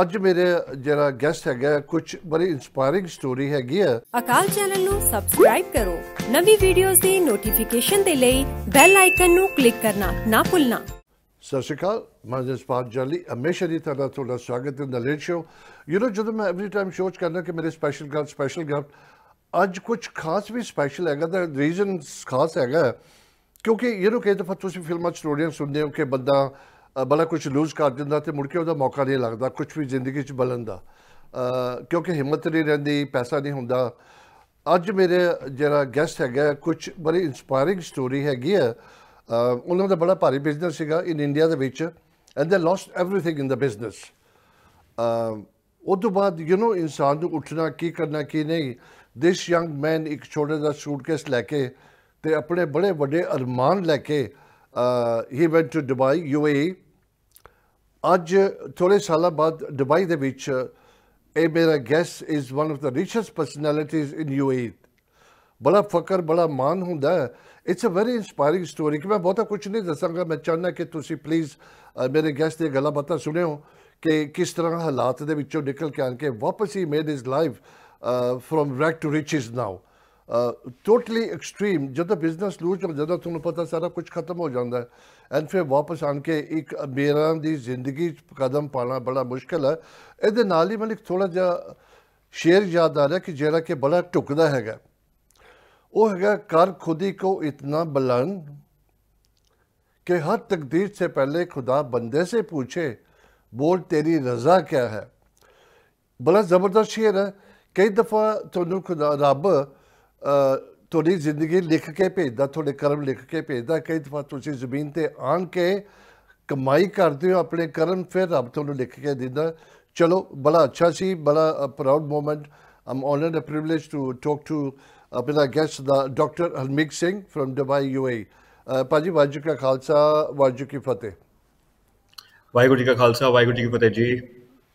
ਅੱਜ ਮੇਰੇ ਜਿਹੜਾ ਗੈਸਟ ਹੈਗਾ ਕੁਝ ਬੜੀ ਇਨਸਪਾਇਰਿੰਗ ਸਟੋਰੀ ਹੈਗੀ ਆ ਅਕਾਲ ਚੈਨਲ ਨੂੰ ਸਬਸਕ੍ਰਾਈਬ ਕਰੋ ਨਵੀਂ ਵੀਡੀਓਜ਼ ਦੀ ਨੋਟੀਫਿਕੇਸ਼ਨ ਦੇ ਲਈ ਬੈਲ ਆਈਕਨ ਨੂੰ ਕਲਿੱਕ ਕਰਨਾ ਨਾ ਭੁੱਲਣਾ ਸਤਿ ਸ਼੍ਰੀ ਅਕਾਲ ਮੈਂ ਜਸਪਾਲ ਜਲੀ ਅਮੇਸ਼ਾ ਦੀ ਤਰ੍ਹਾਂ ਤੁਹਾਡਾ ਸਵਾਗਤ ਹੈ ਨਲੇਜ ਸ਼ੋ ਯੂ نو ਜਦੋਂ ਮੈਂ ਐਵਰੀ ਟਾਈਮ ਸ਼ੋਅ ਕਰਨਾ ਕਿ ਮੇਰੇ ਸਪੈਸ਼ਲ ਗੈਸਟ ਸਪੈਸ਼ਲ ਗੈਸਟ ਅੱਜ ਕੁਝ ਖਾਸ ਵੀ ਸਪੈਸ਼ਲ ਹੈਗਾ ਦਾ ਰੀਜ਼ਨ ਖਾਸ ਹੈਗਾ ਕਿਉਂਕਿ ਯੂ نو ਕਈ ਦਫਾ ਤੁਸੀਂ ਫਿਲਮਾਂ ਸਟੋਰੀਆਂ ਸੁਣਦੇ ਹੋ ਕਿ ਬੰਦਾ ਬੜਾ ਕੁਝ ਲੂਜ਼ ਕਰ ਦਿੰਦਾ ਤੇ ਮੁੜ ਕੇ ਉਹਦਾ ਮੌਕਾ ਨਹੀਂ ਲੱਗਦਾ ਕੁਝ ਵੀ ਜ਼ਿੰਦਗੀ 'ਚ ਬਲਨ ਦਾ ਕਿਉਂਕਿ ਹਿੰਮਤ ਨਹੀਂ ਰਹਿੰਦੀ ਪੈਸਾ ਨਹੀਂ ਹੁੰਦਾ ਅੱਜ ਮੇਰੇ ਜਿਹੜਾ ਗੈਸਟ ਹੈਗਾ ਕੁਝ ਬੜੀ ਇਨਸਪਾਇਰਿੰਗ ਸਟੋਰੀ ਹੈਗੀ ਹੈ ਉਹਨਾਂ ਦਾ ਬੜਾ ਭਾਰੀ ਬਿਜ਼ਨਸ ਸੀਗਾ ਇਨ ਇੰਡੀਆ ਦੇ ਵਿੱਚ and they lost everything in the business ਉਹ ਤੋਂ ਬਾਅਦ ਯੂ نو ਇਨਸਾਨ ਨੂੰ ਉੱਠਣਾ ਕੀ ਕਰਨਾ ਕੀ ਨਹੀਂ ਥਿਸ ਯੰਗ ਮੈਨ ਇੱਕ ਛੋਟੇ ਦਾ ਸੂਟਕੇਸ ਲੈ ਕੇ ਤੇ ਆਪਣੇ ਬੜੇ ਵੱਡੇ ਅਰਮਾਨ ਲੈ ਕੇ ਹੀ ਵੈਂਟ ਟੂ ਦੁਬਈ ਯੂਏਈ ਅੱਜ ਥੋੜੇ ਸਾਲਾਂ ਬਾਅਦ ਦੁਬਈ ਦੇ ਵਿੱਚ ਇਹ ਮੇਰਾ gas is one of the richest personalities in UAE ਬੜਾ ਫਕਰ ਬੜਾ ਮਾਣ ਹੁੰਦਾ ਹੈ it's a very inspiring story ਕਿ ਮੈਂ ਬਹੁਤਾ ਕੁਝ ਨਹੀਂ ਦੱਸਾਂਗਾ ਮੈਂ ਚਾਹਨਾ ਕਿ ਤੁਸੀਂ ਪਲੀਜ਼ ਮੇਰੇ ਗੈਸ ਦੀ ਗੱਲਾਂ ਬਾਤਾਂ ਸੁਣਿਓ ਕਿ ਕਿਸ ਤਰ੍ਹਾਂ ਹਾਲਾਤ ਦੇ ਵਿੱਚੋਂ ਨਿਕਲ ਕੇ ਆ ਕੇ ਵਾਪਸ ਹੀ made his life from rags to riches now totally extreme ਜਦੋਂ ਬਿਜ਼ਨਸ ਲੂਜ ਜਦੋਂ ਤੁਹਾਨੂੰ ਪਤਾ ਸਾਰਾ ਕੁਝ ਖਤਮ ਹੋ ਜਾਂਦਾ ਹੈ ਐਂਡ ਫਿਰ ਵਾਪਸ ਆਣ ਕੇ ਇੱਕ ਬੇਰਾਂ ਦੀ ਜ਼ਿੰਦਗੀ 'ਚ ਕਦਮ ਪਾਣਾ ਬੜਾ ਮੁਸ਼ਕਲ ਹੈ ਇਹਦੇ ਨਾਲ ਹੀ ਮਲਿਕ ਥੋੜਾ ਜਿਹਾ ਸ਼ੇਰ ਯਾਦ ਆ ਰਿਹਾ ਕਿ ਜਿਹੜਾ ਕਿ ਬੜਾ ਟੁਕਦਾ ਹੈਗਾ ਉਹ ਹੈਗਾ ਕਰ ਖੁਦੀ ਕੋ ਇਤਨਾ ਬਲੰਦ ਕਿ ਹਰ ਤਕਦੀਰ ਸੇ ਪਹਿਲੇ ਖੁਦਾ ਬੰਦੇ ਸੇ ਪੁੱਛੇ ਬੋਲ ਤੇਰੀ ਰਜ਼ਾ ਕੀ ਹੈ ਬੜਾ ਜ਼ਬਰਦਸਤ ਸ਼ੇਰ ਹੈ ਕਈ ਦਫਾ ਤੁਹਾਨੂੰ ਖੁਦਾ ਰੱਬ ਤੁਹਾਡੀ ਜ਼ਿੰਦਗੀ ਲਿਖ ਕੇ ਭੇਜਦਾ ਤੁਹਾਡੇ ਕਰਮ ਲਿਖ ਕੇ ਭੇਜਦਾ ਕਈ ਵਾਰ ਤੁਸੀਂ ਜ਼ਮੀਨ ਤੇ ਆਣ ਕੇ ਕਮਾਈ ਕਰਦੇ ਹੋ ਆਪਣੇ ਕਰਮ ਫਿਰ ਰੱਬ ਤੁਹਾਨੂੰ ਲਿਖ ਕੇ ਦਿੰਦਾ ਚਲੋ ਬੜਾ ਅੱਛਾ ਸੀ ਬੜਾ proud moment I'm honoured a privilege to talk to ਆਪਣਾ guest the doctor Harmik Singh from Dubai UAE ਪਾਜੀ ਵਾਜੂ ਕਾ ਖਾਲਸਾ ਵਾਜੂ ਕੀ ਫਤਿਹ ਵਾਹਿਗੁਰੂ ਜੀ ਕਾ ਖਾਲਸਾ ਵਾਹਿਗੁਰੂ ਜੀ ਕੀ ਫਤਿਹ ਜੀ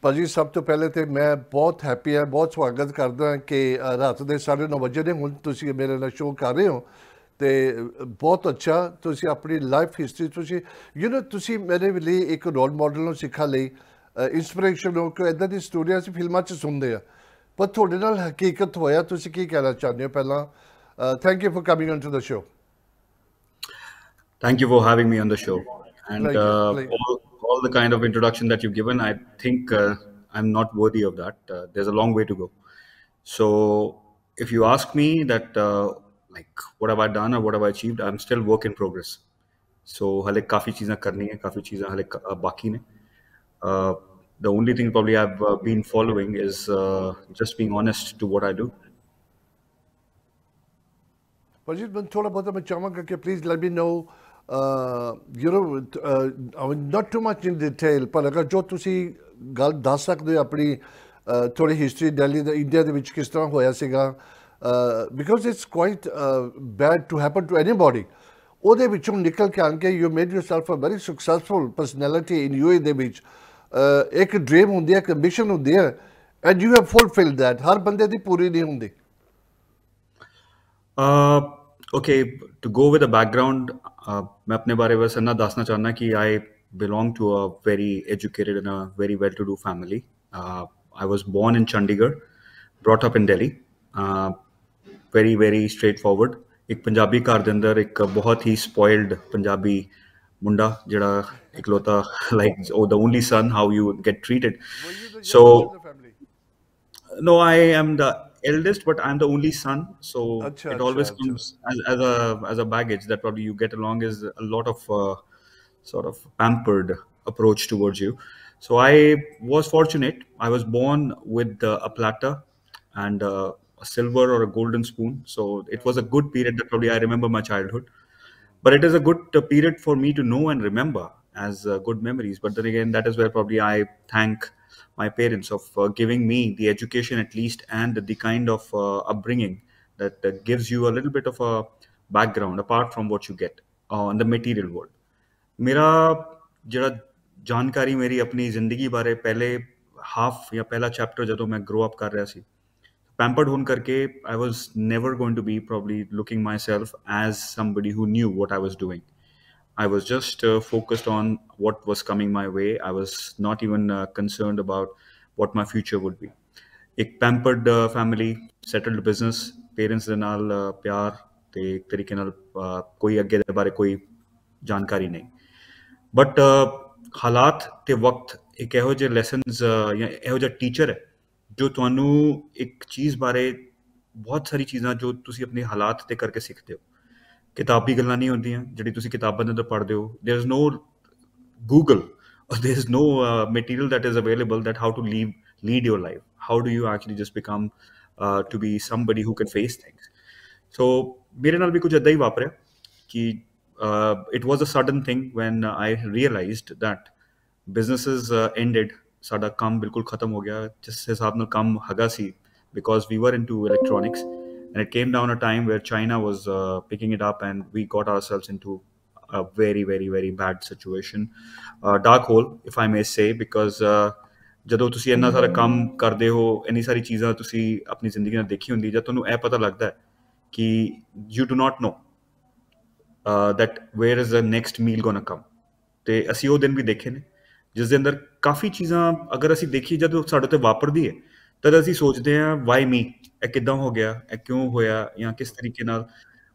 ਭਾਜੀ ਸਭ ਤੋਂ ਪਹਿਲੇ ਤੇ ਮੈਂ ਬਹੁਤ ਹੈਪੀ ਹਾਂ ਬਹੁਤ ਸਵਾਗਤ ਕਰਦਾ ਹਾਂ ਕਿ ਰਾਤ ਦੇ 9:30 ਵਜੇ ਦੇ ਹੁਣ ਤੁਸੀਂ ਮੇਰੇ ਨਾਲ ਸ਼ੋਅ ਕਰ ਰਹੇ ਹੋ ਤੇ ਬਹੁਤ ਅੱਛਾ ਤੁਸੀਂ ਆਪਣੀ ਲਾਈਫ ਹਿਸਟਰੀ ਤੁਸੀਂ ਯੂ نو ਤੁਸੀਂ ਮੇਰੇ ਲਈ ਇੱਕ ਰੋਲ ਮਾਡਲ ਨੂੰ ਸਿੱਖਾ ਲਈ ਇਨਸਪੀਰੇਸ਼ਨ ਹੋ ਕਿ ਇਦਾਂ ਦੀ ਸਟੋਰੀਆਂ ਸੀ ਫਿਲਮਾਂ 'ਚ ਸੁਣਦੇ ਆ ਪਰ ਤੁਹਾਡੇ ਨਾਲ ਹਕੀਕਤ ਹੋਇਆ ਤੁਸੀਂ ਕੀ ਕਹਿਣਾ ਚਾਹੁੰਦੇ ਹੋ ਪਹਿਲਾਂ thank you for coming on to the show thank you for having me on the show and all the kind of introduction that you've given, I think uh, I'm not worthy of that. Uh, there's a long way to go. So if you ask me that, uh, like, what have I done or what have I achieved, I'm still work in progress. So hale uh, uh, The only thing probably I've uh, been following is just being honest to what I do. please let me know you you know, mean not to not in detail ਪਰ ਅਗਰ ਜੋ ਤੁਸੀਂ ਗੱਲ ਦੱਸ ਸਕਦੇ ਹੋ ਆਪਣੀ ਥੋੜੀ ਹਿਸਟਰੀ ਦਿੱਲੀ ਦਾ ਇੰਡੀਆ ਦੇ ਵਿੱਚ ਕਿਸ ਤਰ੍ਹਾਂ ਹੋਇਆ ਸੀਗਾ because it's quite bad to happen to anybody ਉਹਦੇ ਵਿੱਚੋਂ ਨਿਕਲ ਕੇ ਆਣ ਕੇ you made yourself a very successful personality in you ਦੇ ਵਿੱਚ ਇੱਕ ਡ੍ਰੀਮ ਹੁੰਦੀ ਹੈ ਇੱਕ ਮਿਸ਼ਨ ਹੁੰਦੀ ਹੈ and you have fulfilled that ਹਰ ਬੰਦੇ ਦੀ ਪੂਰੀ ਨਹੀਂ ਹੁੰਦੀ ਅ okay to go with the background uh, मैं अपने बारे में सन्ना Dasna I belong to a very educated and a very well-to-do family. Uh, I was born in Chandigarh, brought up in Delhi. Uh, very very straightforward. ਇੱਕ Punjabi ਘਰ ਦੇ ਅੰਦਰ ਇੱਕ ਬਹੁਤ ਹੀ spoiled ਪੰਜਾਬੀ ਮੁੰਡਾ ਜਿਹੜਾ ਇਕਲੋਤਾ like oh the only son how you get treated. So no I am the eldest, but I'm the only son, so achha, it always achha, comes As, as, a as a baggage that probably you get along is a lot of uh, sort of pampered approach towards you. So I was fortunate. I was born with uh, a platter and uh, a silver or a golden spoon. So it was a good period that probably I remember my childhood. But it is a good uh, period for me to know and remember as uh, good memories. But then again, that is where probably I thank my parents of uh, giving me the education at least and the kind of uh, upbringing that, gives you a little bit of a background apart from what you get on uh, the material world मेरा जरा जानकारी मेरी अपनी ज़िंदगी बारे पहले half या पहला chapter, जदों मैं ग्रो अप कर रहा सी पैम्पर्ड होन करके I was never going to be probably looking myself as somebody who knew what I was just uh, focused on what was coming my way. I was not even uh, concerned about what my future would be. ਇੱਕ pampered family settled business parents ਦੇ ਨਾਲ ਪਿਆਰ ਤੇ ਇੱਕ ਤਰੀਕੇ ਨਾਲ ਕੋਈ ਅੱਗੇ ਦੇ ਬਾਰੇ ਕੋਈ ਜਾਣਕਾਰੀ ਨਹੀਂ ਬਟ ਹਾਲਾਤ ਤੇ ਵਕਤ ਇੱਕ ਇਹੋ ਜਿਹੇ ਲੈਸਨਸ ਜਾਂ ਇਹੋ ਜਿਹਾ ਟੀਚਰ ਹੈ ਜੋ ਤੁਹਾਨੂੰ ਇੱਕ ਚੀਜ਼ ਬਾਰੇ ਬਹੁਤ ਸਾਰੀ ਚੀਜ਼ਾਂ ਜੋ ਤੁਸੀਂ ਆਪਣੇ ਹਾਲਾਤ ਤੇ ਕਰਕੇ ਸਿੱਖਦੇ ਹੋ ਕਿਤਾਬੀ ਗੱਲਾਂ ਨਹੀਂ ਹੁੰਦੀਆਂ ਜਿਹੜੀ ਤੁਸੀਂ ਕਿਤਾਬਾਂ ਦੇ ਅੰਦਰ ਪੜ੍ਹਦੇ ਹੋ there is no Google there is no material that is available that how to leave lead your life how do you actually just become to be somebody who can face things so ਮੇਰੇ ਨਾਲ ਵੀ ਕੁਝ ਇਦਾਂ ਹੀ ਵਾਪਰਿਆ ਕਿ it was a sudden thing when I realised that businesses ended ਸਾਡਾ ਕੰਮ ਬਿਲਕੁਲ ਖਤਮ ਹੋ ਗਿਆ ਜਿਸ ਹਿਸਾਬ ਨਾਲ ਕੰਮ ਹੈਗਾ ਸੀ because we were into electronics and it came down a time where China was uh, picking it up, and we got ourselves into a very, very, very bad situation, uh, dark hole, if I may say, because Uh, ਜਦੋਂ ਤੁਸੀਂ ਇੰਨਾ ਸਾਰਾ ਕੰਮ ਕਰਦੇ ਹੋ ਇੰਨੀ ਸਾਰੀ ਚੀਜ਼ਾਂ ਤੁਸੀਂ ਆਪਣੀ ਜ਼ਿੰਦਗੀ ਨਾਲ ਦੇਖੀ ਹੁੰਦੀ ਜਾਂ ਤੁਹਾਨੂੰ ਇਹ ਪਤਾ ਲੱਗਦਾ ਹੈ ਕਿ you do not know that where is the next meal gonna come ਤੇ ਅਸੀਂ ਉਹ ਦਿਨ ਵੀ ਦੇਖੇ ਨੇ ਜਿਸ ਦੇ ਅੰਦਰ ਕਾਫੀ ਚੀਜ਼ਾਂ ਅਗਰ ਅਸੀਂ ਦੇਖੀ ਜਦੋਂ ਸਾਡੇ ਤੇ ਵਾਪਰਦੀ ਹੈ ਤਦ ਅਸੀਂ ਸੋਚਦੇ ਹਾਂ ਵਾਈ ਮੀ ਇਹ ਕਿਦਾਂ ਹੋ ਗਿਆ ਇਹ ਕਿਉਂ ਹੋਇਆ ਜਾਂ ਕਿਸ ਤਰੀਕੇ ਨਾਲ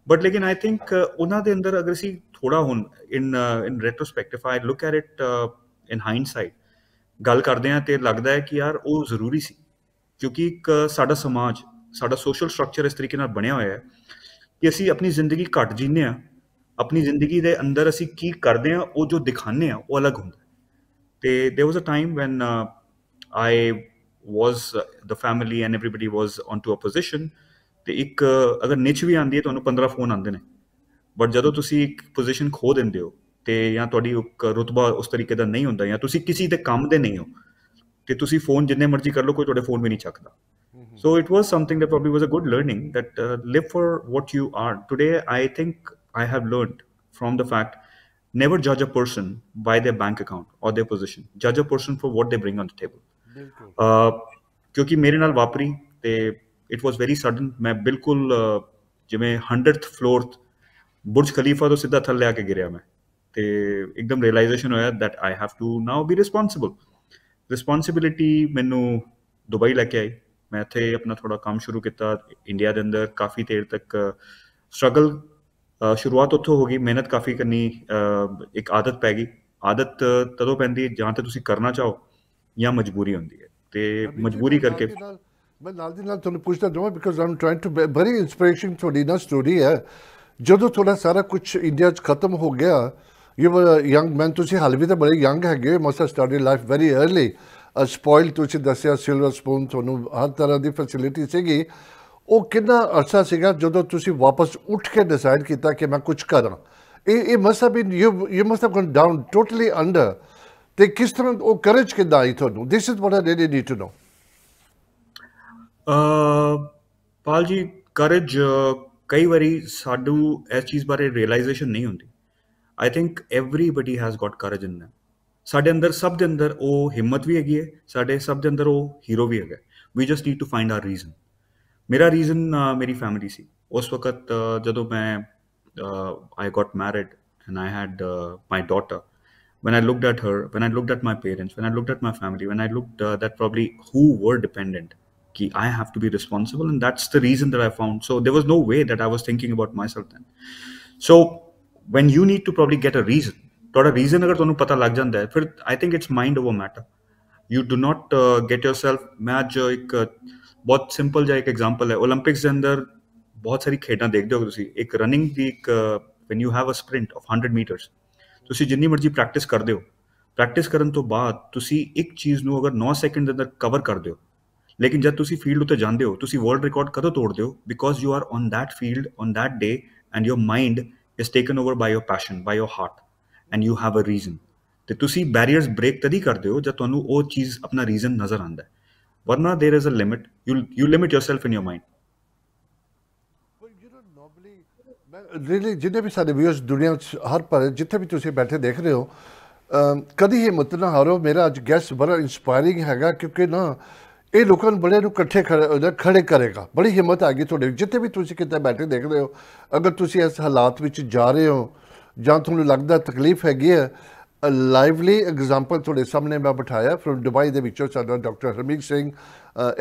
ਬਟ ਲੇਕਿਨ ਆਈ ਥਿੰਕ ਉਹਨਾਂ ਦੇ ਅੰਦਰ ਅਗਰ ਅਸੀਂ ਥੋੜਾ ਹੁਣ in in retrospective I look at it in hindsight ਗੱਲ ਕਰਦੇ ਆ ਤੇ ਲੱਗਦਾ ਹੈ ਕਿ ਯਾਰ ਉਹ ਜ਼ਰੂਰੀ ਸੀ ਕਿਉਂਕਿ ਇੱਕ ਸਾਡਾ ਸਮਾਜ ਸਾਡਾ ਸੋਸ਼ਲ ਸਟਰਕਚਰ ਇਸ ਤਰੀਕੇ ਨਾਲ ਬਣਿਆ ਹੋਇਆ ਹੈ ਕਿ ਅਸੀਂ ਆਪਣੀ ਜ਼ਿੰਦਗੀ ਘੱਟ ਜੀਨੇ ਆ ਆਪਣੀ ਜ਼ਿੰਦਗੀ ਦੇ ਅੰਦਰ ਅਸੀਂ ਕੀ ਕਰਦੇ ਆ ਉਹ ਜੋ ਦਿਖਾਣੇ ਆ ਉਹ ਅਲੱਗ ਹੁੰਦਾ ਤੇ there was a time when I was the family and everybody was on to a position ਤੇ ਇੱਕ ਅਗਰ ਨਿਚ ਵੀ ਆਂਦੀ ਹੈ ਤੁਹਾਨੂੰ 15 ਫੋਨ ਆਉਂਦੇ ਨੇ ਬਟ ਜਦੋਂ ਤੁਸੀਂ ਇੱਕ ਪੋਜੀਸ਼ਨ ਖੋ ਦਿੰਦੇ ਹੋ ਤੇ ਜਾਂ ਤੁਹਾਡੀ ਰੁਤਬਾ ਉਸ ਤਰੀਕੇ ਦਾ ਨਹੀਂ ਹੁੰਦਾ ਜਾਂ ਤੁਸੀਂ ਕਿਸੇ ਦੇ ਕੰਮ ਦੇ ਨਹੀਂ ਹੋ ਤੇ ਤੁਸੀਂ ਫੋਨ ਜਿੰਨੇ ਮਰਜ਼ੀ ਕਰ ਲਓ ਕੋਈ ਤੁਹਾਡੇ ਫੋਨ ਵੀ ਨਹੀਂ ਚੱਕਦਾ So it was something that probably was a good learning that uh, live for what you are. Today, I think I have learned from the fact never judge a person by their bank account or their position. Judge a person for what they bring on the table. ਕਿਉਂਕਿ ਮੇਰੇ ਨਾਲ ਵਾਪਰੀ ਤੇ it was very sudden ਮੈਂ ਬਿਲਕੁਲ ਜਿਵੇਂ 100th floor Burj Khalifa ਤੋਂ ਸਿੱਧਾ ਥੱਲੇ ਆ ਕੇ ਗਿਰਿਆ ਮੈਂ ਤੇ ਇੱਕਦਮ ਰਿਅਲਾਈਜੇਸ਼ਨ ਹੋਇਆ that I have to now be responsible responsibility ਮੈਨੂੰ ਦੁਬਈ ਲੈ ਕੇ ਆਈ ਮੈਂ ਇੱਥੇ ਆਪਣਾ ਥੋੜਾ ਕੰਮ ਸ਼ੁਰੂ ਕੀਤਾ ਇੰਡੀਆ ਦੇ ਅੰਦਰ ਕਾਫੀ ਦੇਰ ਤੱਕ ਸਟਰਗਲ ਸ਼ੁਰੂਆਤ ਉੱਥੋਂ ਹੋ ਗਈ ਮਿਹਨਤ ਕਾਫੀ ਕਰਨੀ ਇੱਕ ਆਦਤ ਪੈ ਗਈ ਆਦਤ ਤਦੋਂ ਪੈਂਦੀ ਜਾਂ ਤੇ ਤੁਸੀਂ ਕਰਨਾ ਚਾਹੋ ਜਾਂ ਮਜਬੂਰੀ ਹੁੰਦੀ ਹੈ ਤੇ ਮਜਬੂਰੀ ਕਰਕੇ ਮੈਂ ਨਾਲ ਦੀ ਨਾਲ ਤੁਹਾਨੂੰ ਪੁੱਛਦਾ ਚਾਹੁੰਦਾ ਬਿਕਾਜ਼ ਆਮ ਟ੍ਰਾਈਂਗ ਟੂ ਬਰੀ ਇਨਸਪੀਰੇਸ਼ਨ ਤੁਹਾਡੀ ਨਾ ਸਟੋਰੀ ਹੈ ਜਦੋਂ ਤੁਹਾਡਾ ਸਾਰਾ ਕੁਝ ਇੰਡੀਆ 'ਚ ਖਤਮ ਹੋ ਗਿਆ ਯੂ ਯੰਗ ਮੈਨ ਤੁਸੀਂ ਹਾਲ ਵੀ ਤਾਂ ਬੜੇ ਯੰਗ ਹੈਗੇ must started life very early a spoil ਤੁਸੀਂ ਦੱਸਿਆ ਸਿਲਵਰ ਸਪੂਨ ਤੁਹਾਨੂੰ ਹਰ ਤਰ੍ਹਾਂ ਦੀ ਫੈਸਿਲਿਟੀ ਸੀਗੀ ਉਹ ਕਿੰਨਾ ਅਰਸਾ ਸੀਗਾ ਜਦੋਂ ਤੁਸੀਂ ਵਾਪਸ ਉੱਠ ਕੇ ਡਿਸਾਈਡ ਕੀਤਾ ਕਿ ਮੈਂ ਕੁਝ ਕਰਾਂ ਇਹ ਇਹ must have been you you must have gone down totally under ਤੇ ਕਿਸ ਤਰ੍ਹਾਂ ਉਹ ਕਰੇਜ ਕਿਦਾਂ ਆਈ ਤੁਹਾਨੂੰ this is what I really need to know a Pal ji courage ਕਈ ਵਾਰੀ ਸਾਡੂ ਇਸ ਚੀਜ਼ ਬਾਰੇ ਰਿਅਲਾਈਜੇਸ਼ਨ ਨਹੀਂ ਹੁੰਦੀ I think everybody has got courage in them ਸਾਡੇ ਅੰਦਰ ਸਭ ਦੇ ਅੰਦਰ ਉਹ ਹਿੰਮਤ ਵੀ ਹੈਗੀ ਹੈ ਸਾਡੇ ਸਭ ਦੇ ਅੰਦਰ ਉਹ ਹੀਰੋ ਵੀ ਹੈਗਾ we just need to find our reason ਮੇਰਾ ਰੀਜ਼ਨ ਮੇਰੀ ਫੈਮਿਲੀ ਸੀ ਉਸ ਵਕਤ ਜਦੋਂ ਮੈਂ I got married and I had my daughter when I looked at her, when I looked at my parents, when I looked at my family, when I looked uh, that probably who were dependent, ki I have to be responsible, and that's the reason that I found. So there was no way that I was thinking about myself then. So when you need to probably get a reason, a reason agar तुम्हें पता लग जाता I think it's mind over matter. You do not uh, get yourself. मैं आज जो एक बहुत simple जा एक एग्जांपल है ओलंपिक्स के अंदर बहुत सारी खेडां देखते हो ਤੁਸੀਂ एक running when you have a sprint of 100 meters ਤੁਸੀਂ ਜਿੰਨੀ ਮਰਜ਼ੀ ਪ੍ਰੈਕਟਿਸ ਕਰਦੇ ਹੋ ਪ੍ਰੈਕਟਿਸ ਕਰਨ ਤੋਂ ਬਾਅਦ ਤੁਸੀਂ ਇੱਕ ਚੀਜ਼ ਨੂੰ ਅਗਰ 9 ਸੈਕਿੰਡ ਦੇ ਅੰਦਰ ਕਵਰ ਕਰਦੇ ਹੋ ਲੇਕਿਨ ਜਦ ਤੁਸੀਂ ਫੀਲਡ ਉਤੇ ਜਾਂਦੇ ਹੋ ਤੁਸੀਂ ਵਰਲਡ ਰਿਕਾਰਡ ਕਦੋਂ ਤੋੜਦੇ ਹੋ because you are on that field on that day and your mind is taken over by your passion by your heart and you have a reason ਤੇ ਤੁਸੀਂ ਬੈਰੀਅਰਸ ਬ੍ਰੇਕ ਤਦ ਹੀ ਕਰਦੇ ਹੋ ਜਦ ਤੁਹਾਨੂੰ ਉਹ ਚੀਜ਼ ਆਪਣਾ ਰੀਜ਼ਨ ਨਜ਼ਰ ਆਉਂਦਾ ਹੈ ਵਰਨਾ there is a limit you limit limit in your mind really ਜਿੰਨੇ ਵੀ ਸਾਡੇ ਵੀਅਰਸ ਦੁਨੀਆ ਵਿੱਚ ਹਰ ਪਰ ਜਿੱਥੇ ਵੀ ਤੁਸੀਂ ਬੈਠੇ ਦੇਖ ਰਹੇ ਹੋ ਕਦੀ ਹੀ ਨਾ ਹਾਰੋ ਮੇਰਾ ਅੱਜ ਗੈਸਟ ਬੜਾ ਇਨਸਪਾਇਰਿੰਗ ਹੈਗਾ ਕਿਉਂਕਿ ਨਾ ਇਹ ਲੋਕਾਂ ਨੂੰ ਬੜੇ ਨੂੰ ਇਕੱਠੇ ਖੜੇ ਕਰੇਗਾ ਬੜੀ ਹਿੰਮਤ ਆ ਗਈ ਤੁਹਾਡੇ ਜਿੱਥੇ ਵੀ ਤੁਸੀਂ ਕਿਤੇ ਬੈਠੇ ਦੇਖਦੇ ਹੋ ਅਗਰ ਤੁਸੀਂ ਇਸ ਹਾਲਾਤ ਵਿੱਚ ਜਾ ਰਹੇ ਹੋ ਜਾਂ ਤੁਹਾਨੂੰ ਲੱਗਦਾ ਤਕਲੀਫ ਹੈਗੀ ਹੈ ਲਾਈਵਲੀ ਐਗਜ਼ਾਮਪਲ ਤੁਹਾਡੇ ਸਾਹਮਣੇ ਮੈਂ ਬਿਠਾਇਆ ਫਰਮ ਦੁਬਈ ਦੇ ਵਿੱਚੋਂ ਸਾਡਾ ਡਾਕਟਰ ਹਰਮੀਤ ਸਿੰਘ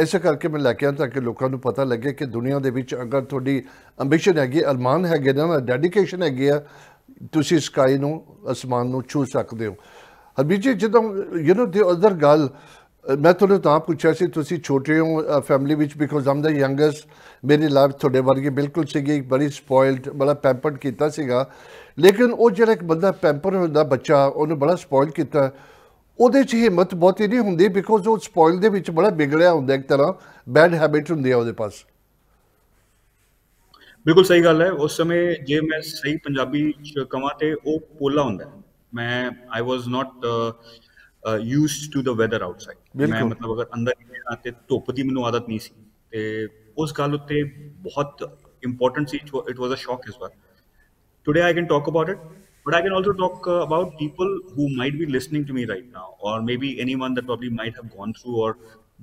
ਐਸੇ ਕਰਕੇ ਮੈਂ ਲੈ ਕੇ ਆਇਆ ਤਾਂ ਕਿ ਲੋਕਾਂ ਨੂੰ ਪਤਾ ਲੱਗੇ ਕਿ ਦੁਨੀਆ ਦੇ ਵਿੱਚ ਅਗਰ ਤੁਹਾਡੀ ਐਂਬੀਸ਼ਨ ਹੈਗੀ ਅਲਮਾਨ ਹੈਗੇ ਨਾ ਡੈਡੀਕੇਸ਼ਨ ਹੈਗੀ ਆ ਤੁਸੀਂ ਸਕਾਈ ਨੂੰ ਅਸਮਾਨ ਨੂੰ ਛੂ ਸਕਦੇ ਹੋ ਹਰਮੀਤ ਜੀ ਜਦੋਂ ਯੂ نو ਦੀ ਅਦਰ ਗੱਲ ਮੈਂ ਤੁਹਾਨੂੰ ਤਾਂ ਪੁੱਛਿਆ ਸੀ ਤੁਸੀਂ ਛੋਟੇ ਹੋ ਫੈਮਿਲੀ ਵਿੱਚ ਬਿਕੋਜ਼ ਆਮ ਦਾ ਯੰਗਸਟ ਮੇਰੀ ਲਾਈਫ ਤੁਹਾਡੇ ਵਰਗੀ ਬਿਲਕੁਲ ਸੀਗੀ ਬੜੀ ਸਪੋਇਲਡ ਬੜਾ ਪੈਂਪਰਡ ਕੀਤਾ ਸੀਗਾ ਲੇਕਿਨ ਉਹ ਜਿਹੜਾ ਇੱਕ ਬੰਦਾ ਪੈਂਪਰ ਹੁੰਦਾ ਬੱਚਾ ਉਹਨੂੰ ਬੜਾ ਸਪੋਇਲ ਕੀਤਾ ਉਹਦੇ 'ਚ ਹਿੰਮਤ ਬਹੁਤੀ ਨਹੀਂ ਹੁੰਦੀ ਬਿਕੋਜ਼ ਉਹ ਸਪੋਇਲ ਦੇ ਵਿੱਚ ਬੜਾ ਵਿਗੜਿਆ ਹੁੰਦਾ ਇੱਕ ਤਰ੍ਹਾਂ ਬੈਡ ਹੈਬਿਟ ਹੁੰਦੀ ਆ ਉਹਦੇ ਪਾਸ ਬਿਲਕੁਲ ਸਹੀ ਗੱਲ ਹੈ ਉਸ ਸਮੇਂ ਜੇ ਮੈਂ ਸਹੀ ਪੰਜਾਬੀ ਕਵਾਂ ਤੇ ਉਹ ਪੋਲਾ ਹੁੰਦਾ ਮੈਂ I was not used to the weather outside ਮੈਂ ਮਤਲਬ ਅਗਰ ਅੰਦਰ ਆਤੇ ਧੁੱਪ ਦੀ ਮੈਨੂੰ ਆਦਤ ਨਹੀਂ ਸੀ ਤੇ ਉਸ ਗੱਲ ਉੱਤੇ ਬਹੁਤ important C it was a shock ਇਸ ਵਾਰ today I can talk about it but i can also talk about people who might be listening to me right now or maybe anyone that probably might have gone through or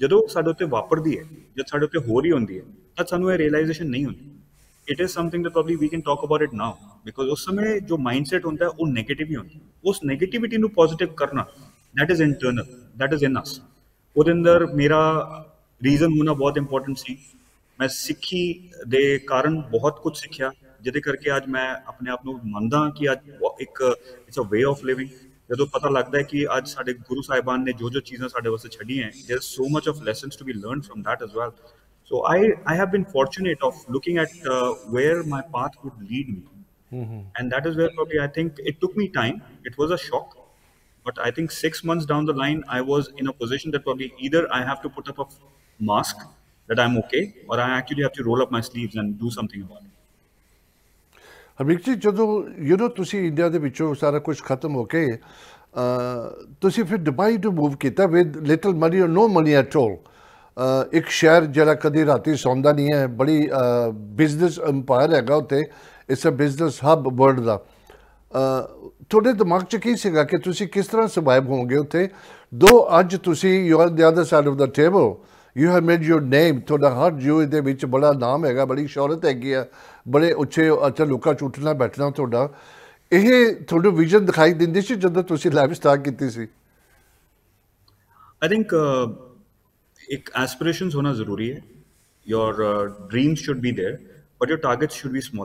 ਜਦੋਂ ਸਾਡੇ ਉੱਤੇ ਵਾਪਰਦੀ ਹੈ ਜਦ ਸਾਡੇ ਉੱਤੇ ਹੋ ਰਹੀ ਹੁੰਦੀ ਹੈ ਤਾਂ ਸਾਨੂੰ ਇਹ ਰਿਅਲਾਈਜੇਸ਼ਨ ਨਹੀਂ ਹੁੰਦੀ it is something that probably we can talk about it now because ਉਸ ਸਮੇਂ ਜੋ ਮਾਈਂਡਸੈਟ ਹੁੰਦਾ ਉਹ 네ਗੇਟਿਵ ਹੀ ਹੁੰਦਾ ਉਸ 네ਗੇਟਿਵਿਟੀ ਨੂੰ ਪੋਜ਼ਿਟਿਵ ਕਰਨਾ that is internal that is in us ਉਹਦੇ ਅੰਦਰ ਮੇਰਾ ਰੀਜ਼ਨ ਹੋਣਾ ਬਹੁਤ ਇੰਪੋਰਟੈਂਟ ਸੀ ਮੈਂ ਸਿੱਖੀ ਦੇ ਕਾਰਨ ਬਹੁਤ ਕੁਝ ਸਿੱਖਿਆ ਜਿਹਦੇ ਕਰਕੇ ਅੱਜ ਮੈਂ ਆਪਣੇ ਆਪ ਨੂੰ ਮੰਨਦਾ ਕਿ ਅੱਜ ਇੱਕ it's a way of living ਜਦੋਂ ਪਤਾ ਲੱਗਦਾ ਹੈ ਕਿ ਅੱਜ ਸਾਡੇ ਗੁਰੂ ਸਾਹਿਬਾਨ ਨੇ ਜੋ ਜੋ ਚੀਜ਼ਾਂ ਸਾਡੇ ਵਾਸਤੇ ਛੱਡੀਆਂ ਹੈ there is so much of lessons to be learned from that as well so I I have been fortunate of looking at where my path would lead me and that is where probably I think it took me time it was a shock But I think six months down the line, I was in a position that probably either I have to put up a mask that I'm okay, or I actually have to roll up my sleeves and do something about it. ਹਮਿਕ ਜੀ ਜਦੋਂ you know ਤੁਸੀਂ India ਦੇ ਵਿੱਚੋਂ ਸਾਰਾ ਕੁਝ ਖਤਮ ਹੋ ਕੇ ਤੁਸੀਂ ਫਿਰ ਦੁਬਈ ਟੂ ਮੂਵ ਕੀਤਾ with little money or no money at all ਇੱਕ ਸ਼ਹਿਰ ਜਿਹੜਾ ਕਦੀ ਰਾਤੀ ਸੌਂਦਾ ਨਹੀਂ ਹੈ ਬੜੀ ਬਿਜ਼ਨਸ ਐਮਪਾਇਰ ਹੈਗਾ ਉੱਤੇ it's a business hub world ਦਾ ਤੁਹਾਡੇ ਦਿਮਾਗ 'ਚ ਕੀ ਸੀਗਾ ਕਿ ਤੁਸੀਂ ਕਿਸ ਤਰ੍ਹਾਂ ਸਰਵਾਈਵ ਹੋਵੋਗੇ ਉੱਥੇ ਦੋ ਅੱਜ ਤੁਸੀਂ you are the other side of the table you have made your name ਤੁਹਾਡਾ ਹਰ ਜੀਵ ਦੇ ਵਿੱਚ ਬੜਾ ਨਾਮ ਹੈਗਾ ਬੜੀ ਸ਼ੋਹਰਤ ਹੈਗੀ ਆ ਬੜੇ ਉੱਚੇ ਅੱਛਾ ਲੋਕਾਂ ਚੁੱਟਣਾ ਬੈਠਣਾ ਤੁਹਾਡਾ ਇਹ ਤੁਹਾਡਾ ਵਿਜ਼ਨ ਦਿਖਾਈ ਦਿੰਦੀ ਸੀ ਜਦੋਂ ਤੁਸੀਂ ਲਾਈਵ ਸਟਾਰਟ ਕੀਤੀ ਸੀ ਆਈ ਥਿੰਕ uh, ਇੱਕ ਐਸਪੀਰੇਸ਼ਨਸ ਹੋਣਾ ਜ਼ਰੂਰੀ ਹੈ your dreams should be be but but your should be be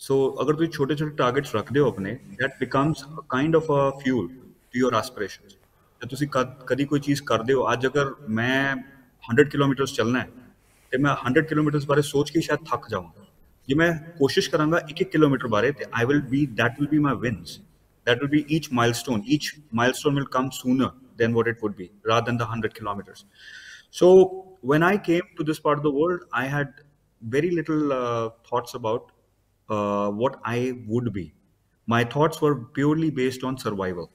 so अगर तुम छोटे छोटे टारगेट्स रख दो अपने that becomes kind of a fuel to your aspiration जब तुम कभी कोई चीज़ कर हो अज अगर मैं हंड्रेड किलोमीटर चलना है तो मैं हंड्रेड किलोमीटर बारे सोच के शायद थक जाऊंगा जो मैं कोशिश करा एक एक किलोमीटर बारे तो I will be that will be my wins that will be each milestone each mile will come sooner then what it would be rather than the hundred kilometre so when I came to this part of the world I had very little thoughts about uh, what I would be. My thoughts were purely based on survival.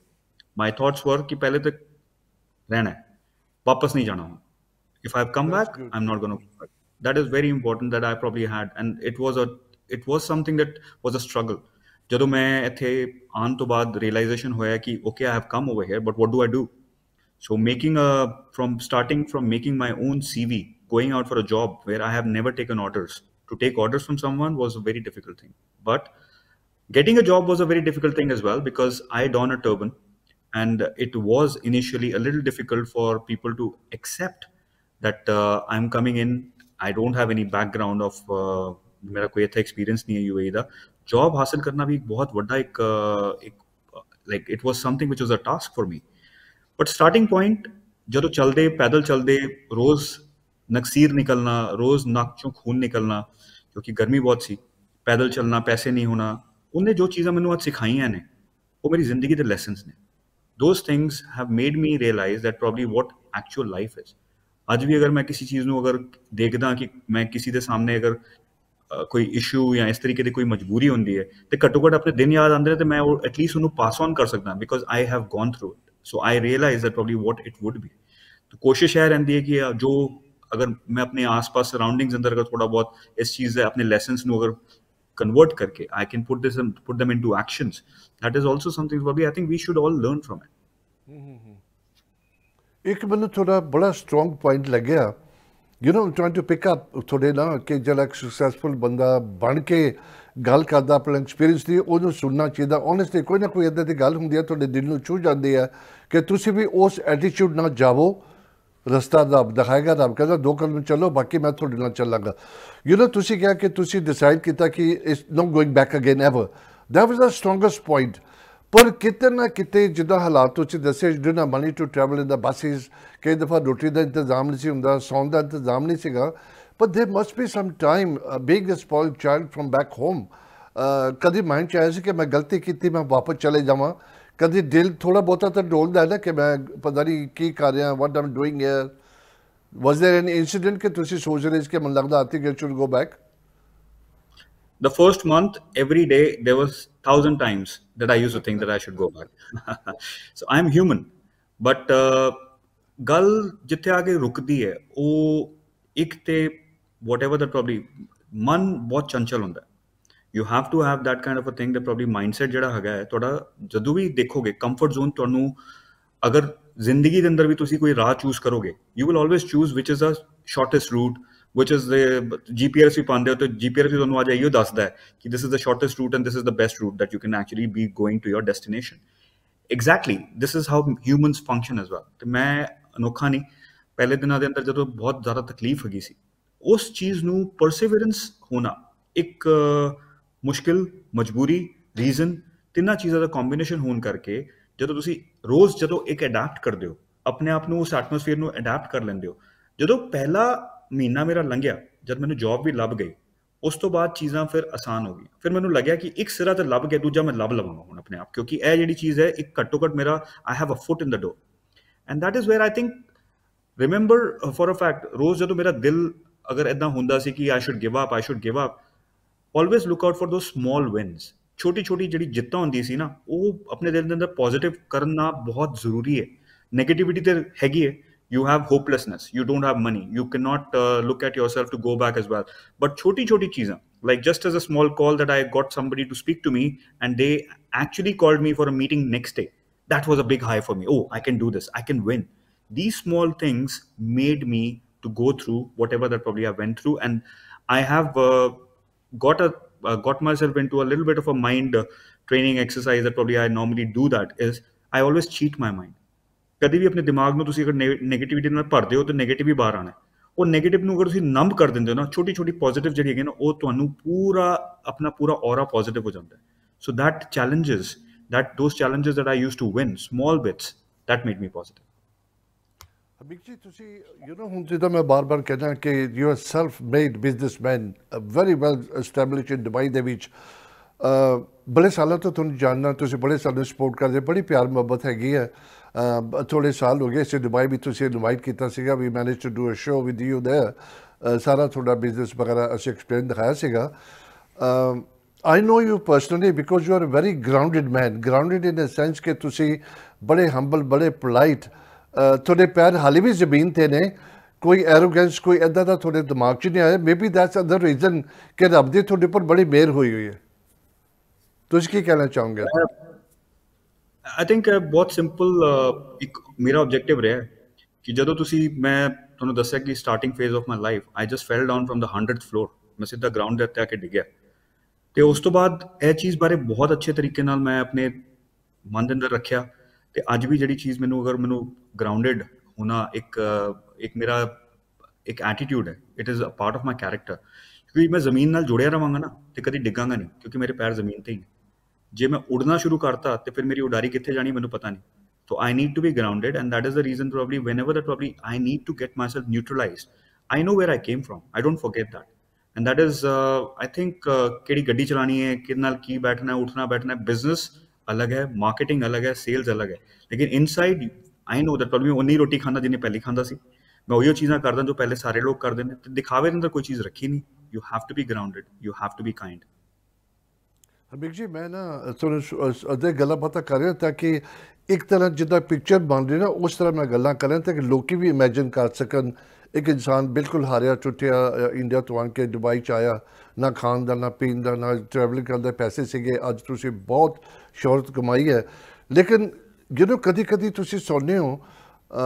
My thoughts were कि पहले तक रहना वापस नहीं जाना हूँ if I've come back, I'm not going to That is very important that I probably had, and it was a it was something that was a struggle. ਜਦੋਂ ਮੈਂ ਇੱਥੇ ਆਉਣ ਤੋਂ ਬਾਅਦ ਰਿਅਲਾਈਜੇਸ਼ਨ ਹੋਇਆ ਕਿ okay I have come over here but do do I do so making a from starting from making my own CV going out for a job where I have never to take orders from someone was a very difficult thing. But getting a job was a very difficult thing as well because I don a turban, and it was initially a little difficult for people to accept that uh, I'm coming in. I don't have any background of uh, मेरा कोई अच्छा experience नहीं है UAE का job हासिल करना भी एक बहुत बड़ा एक like it was something which was a task for me but starting point ਜਦੋਂ ਚੱਲਦੇ ਪੈਦਲ ਨਕਸੀਰ ਨਿਕਲਣਾ ਰੋਜ਼ ਨੱਕ ਚੋਂ ਖੂਨ ਨਿਕਲਣਾ ਕਿਉਂਕਿ ਗਰਮੀ ਬਹੁਤ ਸੀ ਪੈਦਲ ਚੱਲਣਾ ਪੈਸੇ ਨਹੀਂ ਹੋਣਾ ਉਹਨੇ ਜੋ ਚੀਜ਼ਾਂ ਮੈਨੂੰ ਅੱਜ ਸਿਖਾਈਆਂ ਨੇ ਉਹ ਮੇਰੀ ਜ਼ਿੰਦਗੀ ਦੇ ਲੈਸਨਸ ਨੇ those things have made me realise that probably what actual life is ਅੱਜ ਵੀ ਅਗਰ ਮੈਂ ਕਿਸੇ ਚੀਜ਼ ਨੂੰ ਅਗਰ ਦੇਖਦਾ ਕਿ ਮੈਂ ਕਿਸੇ ਦੇ ਸਾਹਮਣੇ ਅਗਰ ਕੋਈ ਇਸ਼ੂ ਜਾਂ ਇਸ ਤਰੀਕੇ ਦੀ ਕੋਈ ਮਜਬੂਰੀ ਹੁੰਦੀ ਹੈ ਤੇ ਘੱਟੋ ਘੱਟ ਆਪਣੇ ਦਿਨ ਯਾਦ ਆਉਂਦੇ ਤੇ ਮੈਂ ਉਹ ਐਟਲੀਸਟ ਉਹਨੂੰ ਪਾਸ ਔਨ ਕਰ ਸਕਦਾ because I have gone through it so I realise that probably what it would be ਤੇ ਕੋਸ਼ਿਸ਼ ਹੈ ਰਹਿੰਦੀ ਹੈ ਕਿ ਜੋ ਅਗਰ ਮੈਂ ਆਪਣੇ ਆਸ-ਪਾਸ ਸਰਾਊਂਡਿੰਗਸ ਅੰਦਰ ਅਗਰ ਥੋੜਾ ਬਹੁਤ ਇਸ ਚੀਜ਼ ਦੇ ਆਪਣੇ ਲੈਸਨਸ ਨੂੰ ਅਗਰ ਕਨਵਰਟ ਕਰਕੇ I can put this put them into actions that is also something ਬਾਬੀ I think we should all learn from it ਇੱਕ ਮੈਨੂੰ ਥੋੜਾ ਬੜਾ ਸਟਰੋਂਗ ਪੁਆਇੰਟ ਲੱਗਿਆ you know trying to pick up ਥੋੜੇ ਨਾ ਕਿ ਜਿਹੜਾ ਸਕਸੈਸਫੁਲ ਬੰਦਾ ਬਣ ਕੇ ਗੱਲ ਕਰਦਾ ਆਪਣਾ ਐਕਸਪੀਰੀਅੰਸ ਦੀ ਉਹਨੂੰ ਸੁਣਨਾ ਚਾਹੀਦਾ ਓਨੈਸਟਲੀ ਕੋਈ ਨਾ ਕੋਈ ਇਦਾਂ ਦੀ ਗੱਲ ਹੁੰਦੀ ਹੈ ਤੁਹਾਡੇ ਦਿਲ ਨੂੰ ਛੂ ਜਾਂਦੀ ਹੈ ਕਿ ਤੁਸੀਂ ਵੀ ਉਸ ਐਟੀਟਿਊਡ ਨਾਲ ਜਾਵੋ ਰਸਤਾ ਦਾ ਦਿਖਾਏਗਾ ਤਾਂ ਕਹਿੰਦਾ ਦੋ ਕਦਮ ਚੱਲੋ ਬਾਕੀ ਮੈਂ ਤੁਹਾਡੇ ਨਾਲ ਚੱਲਾਂਗਾ ਯੂ نو ਤੁਸੀਂ ਕਿਹਾ ਕਿ ਤੁਸੀਂ ਡਿਸਾਈਡ ਕੀਤਾ ਕਿ ਇਸ no going back again ever that was the strongest point ਪਰ ਕਿਤੇ ਨਾ ਕਿਤੇ ਜਿੱਦਾਂ ਹਾਲਾਤ ਉੱਚ ਦੱਸੇ ਡਿਡ ਨਾ money to travel in the buses ਕਈ ਦਫਾ ਰੋਟੀ ਦਾ ਇੰਤਜ਼ਾਮ ਨਹੀਂ ਸੀ ਹੁੰਦਾ ਸੌਣ ਦਾ ਇੰਤਜ਼ਾਮ ਨਹੀਂ ਸੀਗਾ but they must be some time being being a child from back home ਕਦੀ ਮਾਈਂਡ ਚ ਆਇਆ ਸੀ ਕਿ ਮੈਂ ਗਲਤੀ ਕੀਤੀ ਮੈਂ ਵਾਪਸ ਚਲੇ ਜਾਵਾਂ ਕਦੀ ਦਿਲ ਥੋੜਾ ਬਹੁਤਾ ਤਾਂ ਡੋਲਦਾ ਨਾ ਕਿ ਮੈਂ ਪਤਾ ਨਹੀਂ ਕੀ ਕਰ ਰਿਹਾ what Aam doing here was there an incident ਕਿ ਤੁਸੀਂ ਸੋਚ ਰਹੇ ਸੀ ਕਿ ਮਨ ਲੱਗਦਾ ਆਤੀ get should go back the first month every day there was thousand times that i used to think that i should go back so i'm human but ਗੱਲ ਜਿੱਥੇ ਆ ਕੇ ਰੁਕਦੀ ਹੈ ਉਹ ਇੱਕ ਤੇ whatever that probably ਮਨ ਬਹੁਤ ਚੰਚਲ ਹੁੰਦਾ you have to have that kind of a thing the probably mindset ਜਿਹੜਾ ਹੈਗਾ ਹੈ ਤੁਹਾਡਾ ਜਦੋਂ ਵੀ ਦੇਖੋਗੇ ਕੰਫਰਟ ਜ਼ੋਨ ਤੁਹਾਨੂੰ ਅਗਰ ਜ਼ਿੰਦਗੀ ਦੇ ਅੰਦਰ ਵੀ ਤੁਸੀਂ ਕੋਈ ਰਾਹ ਚੂਜ਼ ਕਰੋਗੇ you will always choose which is a shortest route which is the GPS ਵੀ ਪਾਉਂਦੇ ਹੋ ਤਾਂ ਜੀਪੀਐਸ ਵੀ ਤੁਹਾਨੂੰ ਆ ਜਾਈਓ ਦੱਸਦਾ ਹੈ ਕਿ this is a shortest route and this is the best route that you can actually be going to your destination exactly this is how humans function as well ਤੇ ਮੈਂ ਅਨੋਖਾ ਨਹੀਂ ਪਹਿਲੇ ਦਿਨਾਂ ਦੇ ਅੰਦਰ ਜਦੋਂ ਬਹੁਤ ਜ਼ਿਆਦਾ ਤਕਲੀਫ ਹੋ ਗਈ ਸੀ ਉਸ ਚੀਜ਼ ਨੂੰ ਪਰਸੀਵਰੈਂਸ ਹੋਣਾ ਇੱਕ ਮੁਸ਼ਕਿਲ ਮਜਬੂਰੀ ਰੀਜ਼ਨ ਤਿੰਨਾਂ ਚੀਜ਼ਾਂ ਦਾ ਕੰਬੀਨੇਸ਼ਨ ਹੋਣ ਕਰਕੇ ਜਦੋਂ ਤੁਸੀਂ ਰੋਜ਼ ਜਦੋਂ ਇੱਕ ਅਡਾਪਟ ਕਰਦੇ ਹੋ ਆਪਣੇ ਆਪ ਨੂੰ ਉਸ ਐਟਮੋਸਫੇਅਰ ਨੂੰ ਅਡਾਪਟ ਕਰ ਲੈਂਦੇ ਹੋ ਜਦੋਂ ਪਹਿਲਾ ਮਹੀਨਾ ਮੇਰਾ ਲੰਘਿਆ ਜਦ ਮੈਨੂੰ ਜੌਬ ਵੀ ਲੱਭ ਗਈ ਉਸ ਤੋਂ ਬਾਅਦ ਚੀਜ਼ਾਂ ਫਿਰ ਆਸਾਨ ਹੋ ਗਈਆਂ ਫਿਰ ਮੈਨੂੰ ਲੱਗਿਆ ਕਿ ਇੱਕ ਸਿਰਾ ਤਾਂ ਲੱਭ ਗਿਆ ਦੂਜਾ ਮੈਂ ਲੱਭ ਲਵਾਂਗਾ ਹੁਣ ਆਪਣੇ ਆਪ ਕਿਉਂਕਿ ਇਹ ਜਿਹੜੀ ਚੀਜ਼ ਹੈ ਇੱਕ ਘੱਟੋ ਘੱਟ ਮੇਰਾ I have a foot in the door and that is where I think remember for a fact ਰੋਜ਼ ਜਦੋਂ ਮੇਰਾ ਦਿਲ ਅਗਰ ਇਦਾਂ ਹੁੰਦਾ ਸੀ ਕਿ I should give up I should give up Always look out for those small wins. ਛੋਟੀ ਛੋਟੀ ਜਿਹੜੀ ਜਿੱਤਾਂ ਹੁੰਦੀ ਸੀ ਨਾ ਉਹ ਆਪਣੇ ਦਿਲ ਦੇ ਅੰਦਰ ਪੋਜ਼ਿਟਿਵ ਕਰਨਾ ਬਹੁਤ ਜ਼ਰੂਰੀ ਹੈ 네ਗੇਟਿਵਿਟੀ ਤੇ you have hopelessness you don't have money you cannot uh, look at yourself to go back as well but choti choti cheez like just as a small call that i got somebody to speak to me and they actually called me for a meeting next day that was a big high for me oh i can do this i can win these small things made me to go through whatever that probably i went through and i have uh, got a uh, got myself into a little bit of a mind uh, training exercise that probably I normally do that is I always cheat my mind ਕਦੇ ਵੀ ਆਪਣੇ ਦਿਮਾਗ ਨੂੰ ਤੁਸੀਂ ਅਗਰ negativity ਨਾਲ ਭਰਦੇ ਹੋ ਤਾਂ 네ਗੇਟਿਵ ਹੀ ਬਾਹਰ ਆਣਾ ਉਹ 네ਗੇਟਿਵ ਨੂੰ ਅਗਰ ਤੁਸੀਂ ਨੰਬ ਕਰ ਦਿੰਦੇ ਹੋ ਨਾ ਛੋਟੀ ਛੋਟੀ ਪੋਜ਼ਿਟਿਵ ਜਿਹੜੀ ਹੈਗੀ ਨਾ ਉਹ ਤੁਹਾਨੂੰ ਪੂਰਾ ਆਪਣਾ ਪੂਰਾ ਔਰਾ ਪੋਜ਼ਿਟਿਵ ਹੋ ਜਾਂਦਾ so that challenges that those challenges that I used to win small bits that made me positive Amik ji ਤੁਸੀਂ ਯੂ نو ਹੁਣ ਜਿੱਦਾਂ ਮੈਂ ਬਾਰ-ਬਾਰ ਕਹਿੰਦਾ ਕਿ you are self made businessman very well established in Dubai ਦੇ ਵਿੱਚ ਬੜੇ ਸਾਲਾਂ ਤੋਂ ਤੁਹਾਨੂੰ ਜਾਣਨਾ ਤੁਸੀਂ ਬੜੇ ਸਾਲਾਂ ਸਪੋਰਟ ਕਰਦੇ ਬੜੀ ਪਿਆਰ ਮੁਹੱਬਤ ਹੈਗੀ ਹੈ ਥੋੜੇ ਸਾਲ ਹੋ ਗਏ ਸੇ ਦੁਬਈ ਵੀ ਤੁਸੀਂ ਇਨਵਾਈਟ ਕੀਤਾ ਸੀਗਾ we manage to do a show with you there ਸਾਰਾ ਤੁਹਾਡਾ ਬਿਜ਼ਨਸ ਵਗੈਰਾ ਅਸੀਂ ਐਕਸਪਲੇਨ ਦਿਖਾਇਆ ਸੀਗਾ I know you personally because you are very grounded man grounded in a sense ਕਿ ਤੁਸੀਂ ਬੜੇ ਹੰਬਲ ਬੜੇ ਪੋਲਾਈਟ ਤੁਹਾਡੇ ਪੈਰ ਹਾਲੇ ਵੀ ਜ਼ਮੀਨ ਤੇ ਨੇ ਕੋਈ ਐਰੋਗੈਂਸ ਕੋਈ ਐਦਾਂ ਦਾ ਤੁਹਾਡੇ ਦਿਮਾਗ 'ਚ ਨਹੀਂ ਆਇਆ ਮੇਬੀ ਦੈਟਸ ਅਦਰ ਰੀਜ਼ਨ ਕਿ ਰੱਬ ਦੀ ਤੁਹਾਡੇ ਉੱਪਰ ਬੜੀ ਮਿਹਰ ਹੋਈ ਹੋਈ ਹੈ ਤੁਸੀਂ ਕੀ ਕਹਿਣਾ ਚਾਹੋਗੇ ਆਈ ਥਿੰਕ ਬਹੁਤ ਸਿੰਪਲ ਇੱਕ ਮੇਰਾ ਆਬਜੈਕਟਿਵ ਰਿਹਾ ਕਿ ਜਦੋਂ ਤੁਸੀਂ ਮੈਂ ਤੁਹਾਨੂੰ ਦੱਸਿਆ ਕਿ starting phase of my life I just fell down from the 100th floor ਮੈਂ ਸਿੱਧਾ ਗਰਾਊਂਡ ਤੇ ਆ ਕੇ ਡਿੱਗਿਆ ਤੇ ਉਸ ਤੋਂ ਬਾਅਦ ਇਹ ਚੀਜ਼ ਬਾਰੇ ਬਹੁਤ ਅੱਛੇ ਤਰੀਕੇ ਨਾਲ ਮੈਂ ਆਪਣੇ ਮਨ ਦੇ ਅੰਦਰ ਰੱਖਿਆ ਤੇ ਅੱਜ ਵੀ ਜਿਹੜੀ ਚੀਜ਼ ਮੈਨੂੰ ਅਗਰ ਮੈਨੂੰ ਗਰਾਊਂਡਡ ਹੋਣਾ ਇੱਕ ਇੱਕ ਮੇਰਾ ਇੱਕ ਐਟੀਟਿਊਡ ਹੈ it is a part of my character ਕਿਉਂਕਿ ਮੈਂ ਜ਼ਮੀਨ ਨਾਲ ਜੁੜਿਆ ਰਵਾਂਗਾ ਨਾ ਤੇ ਕਦੀ ਡਿੱਗਾਂਗਾ ਨਹੀਂ ਕਿਉਂਕਿ ਮੇਰੇ ਪੈਰ ਜ਼ਮੀਨ ਤੇ ਹੀ ਜੇ ਮੈਂ ਉੜਨਾ ਸ਼ੁਰੂ ਕਰਤਾ ਤੇ ਫਿਰ ਮੇਰੀ ਉਡਾਰੀ ਕਿੱਥੇ ਜਾਣੀ ਮੈਨੂੰ ਪਤਾ ਨਹੀਂ so I need to be grounded and that is the reason probably whenever that probably I need to get myself neutralized. I know where I came from. I don't forget that, and that is uh, I think uh, ਕਿਹੜੀ ਗੱਡੀ ਚਲਾਣੀ ਹੈ ਕਿਹਦੇ ਨਾਲ ਕੀ ਬੈਠਣਾ ਉੱਠਣਾ ਬੈਠਣਾ business अलग है मार्केटिंग अलग है सेल्स अलग है लेकिन inside I know that problem उन्नी रोटी खाना जिन्हें पहले खाँदा सी मैं उही चीज़ा करदा जो पहले सारे लोग करते हैं तो दिखावे अंदर कोई चीज़ रखी नहीं you have to be grounded you have to be kind big ਜੀ ਮੈਂ ਨਾ ਤੁਹਾਨੂੰ ਅਦੇ ਗੱਲਾਂ ਬਾਤਾਂ ਕਰ ਰਿਹਾ ਤਾਂ ਕਿ ਇੱਕ ਤਰ੍ਹਾਂ ਜਿੱਦਾਂ ਪਿਕਚਰ ਬਣ ਰਹੀ ਨਾ ਉਸ ਤਰ੍ਹਾਂ ਮੈਂ ਗੱਲਾਂ ਕਰਾਂ ਤਾਂ ਕਿ ਲੋਕੀ ਵੀ ਇਮੇਜਿਨ ਕਰ ਸਕਣ ਇੱਕ ਇਨਸਾਨ ਬਿਲਕੁਲ ਹਾਰਿਆ ਟੁੱਟਿਆ ਇੰਡੀਆ ਤੋਂ ਆਣ ਕੇ ਦੁਬਈ ਚ ਆਇਆ ਨਾ ਖਾਣ ਦਾ ਨਾ ਪੀਣ ਦਾ ਨਾ ਟਰੈਵਲਿੰਗ ਕਰਨ ਦਾ ਪੈਸੇ ਸੀਗੇ ਅੱਜ ਤੁਸੀਂ ਬਹੁਤ ਸ਼ੋਹਰਤ ਕਮਾਈ ਹੈ ਲੇਕਿਨ ਜਦੋਂ ਕਦੀ ਕਦੀ ਤੁਸੀਂ ਸੁਣਨੇ ਹੋ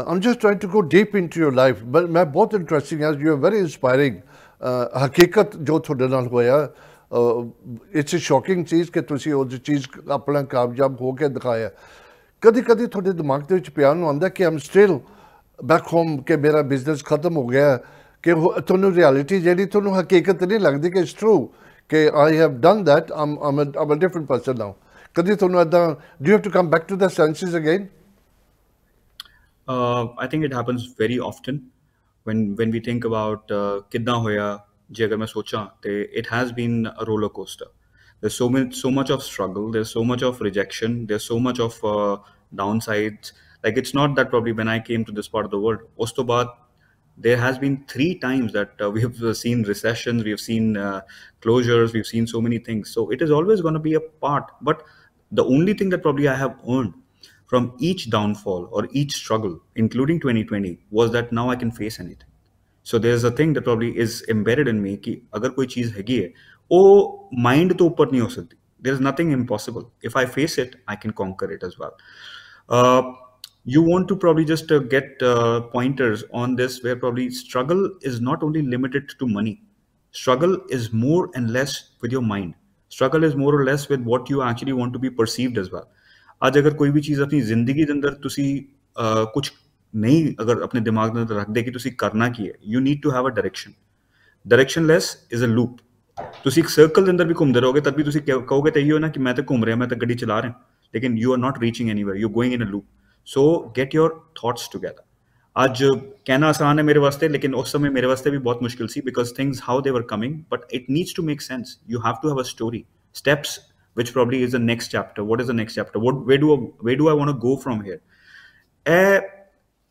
I'm just trying to go deep into your life but ਮੈਂ ਬਹੁਤ interesting as you are very inspiring ਹਕੀਕਤ ਜੋ ਤੁਹਾਡੇ ਨਾਲ ਹੋਇਆ ਇਟਸ ਅ ਸ਼ੌਕਿੰਗ ਚੀਜ਼ ਕਿ ਤੁਸੀਂ ਉਹ ਚੀਜ਼ ਆਪਣਾ ਕਾਮਯਾਬ ਹੋ ਕੇ ਦਿਖਾਇਆ ਕਦੀ ਕਦੀ ਤੁਹਾਡੇ ਦਿਮਾਗ ਦੇ ਵਿੱਚ ਪਿਆਰ ਨੂੰ ਆਉਂਦਾ ਕਿ ਆਮ ਸਟਿਲ ਬੈਕ ਹੋਮ ਕਿ ਮੇਰਾ ਬਿਜ਼ਨਸ ਖਤਮ ਹੋ ਗਿਆ ਕਿ ਤੁਹਾਨੂੰ ਰਿਐਲਿਟੀ ਜਿਹੜੀ ਤੁਹਾਨੂੰ ਹਕੀਕਤ ਨਹੀਂ ਲੱਗਦੀ ਕਿ ਇਟਸ ਟਰੂ ਕਿ I have done that I'm I'm I'm a different person now ਕਦੀ ਤੁਹਾਨੂੰ ਇਦਾਂ do you have to come back to the senses again I think it happens very often when when we think about ਕਿੱਦਾਂ ਹੋਇਆ ਜੇ ਅਗਰ ਮੈਂ ਸੋਚਾਂ ਤੇ it has been a roller coaster there's so much so much of struggle there's so much of rejection there's so much of uh, downsides like it's not that probably when i came to this part of the world ostobad there has been three times that uh, we have seen recessions we have seen uh, closures we've seen so many things so it is always going to be a part but the only thing that probably i have earned from each downfall or each struggle including 2020 was that now i can face anything so there's a thing that probably is embedded in me that if koi oh, mind to upar nahi ho sakti there is nothing impossible if i face it i can conquer it as well uh, you want to probably just uh, get uh, pointers on this where probably struggle is not only limited to money struggle is more and less with your mind struggle is more or less with what you actually want to be perceived as well आज अगर कोई भी चीज़ अपनी ज़िंदगी के अंदर ਤੁਸੀਂ ਕੁਝ ਨਹੀਂ ਅਗਰ ਆਪਣੇ ਦਿਮਾਗ ਦੇ ਅੰਦਰ ਰੱਖਦੇ ਕਿ ਤੁਸੀਂ ਕਰਨਾ ਕੀ ਹੈ you need to have a direction directionless is a loop ਤੁਸੀਂ ਇੱਕ ਸਰਕਲ ਦੇ ਅੰਦਰ ਵੀ ਘੁੰਮਦੇ ਰਹੋਗੇ ਤਦ ਵੀ ਤੁਸੀਂ ਕਹੋਗੇ ਇਹੀ ਕਿ ਮੈਂ ਤਾਂ ਘੁੰਮ ਰਿਹਾ ਮੈਂ ਤਾਂ ਗੱਡੀ ਚਲਾ ਰਿਹਾ ਲੇਕਿਨ you are not reaching anywhere you going in a loop so get your thoughts together. आज कहना आसान है मेरे वास्ते लेकिन उस समय मेरे वास्ते भी बहुत मुश्किल सी because things how they were coming but it needs to make sense you have to have a story steps which probably is the next chapter what is the next chapter what where do I, where do i want to go from here eh,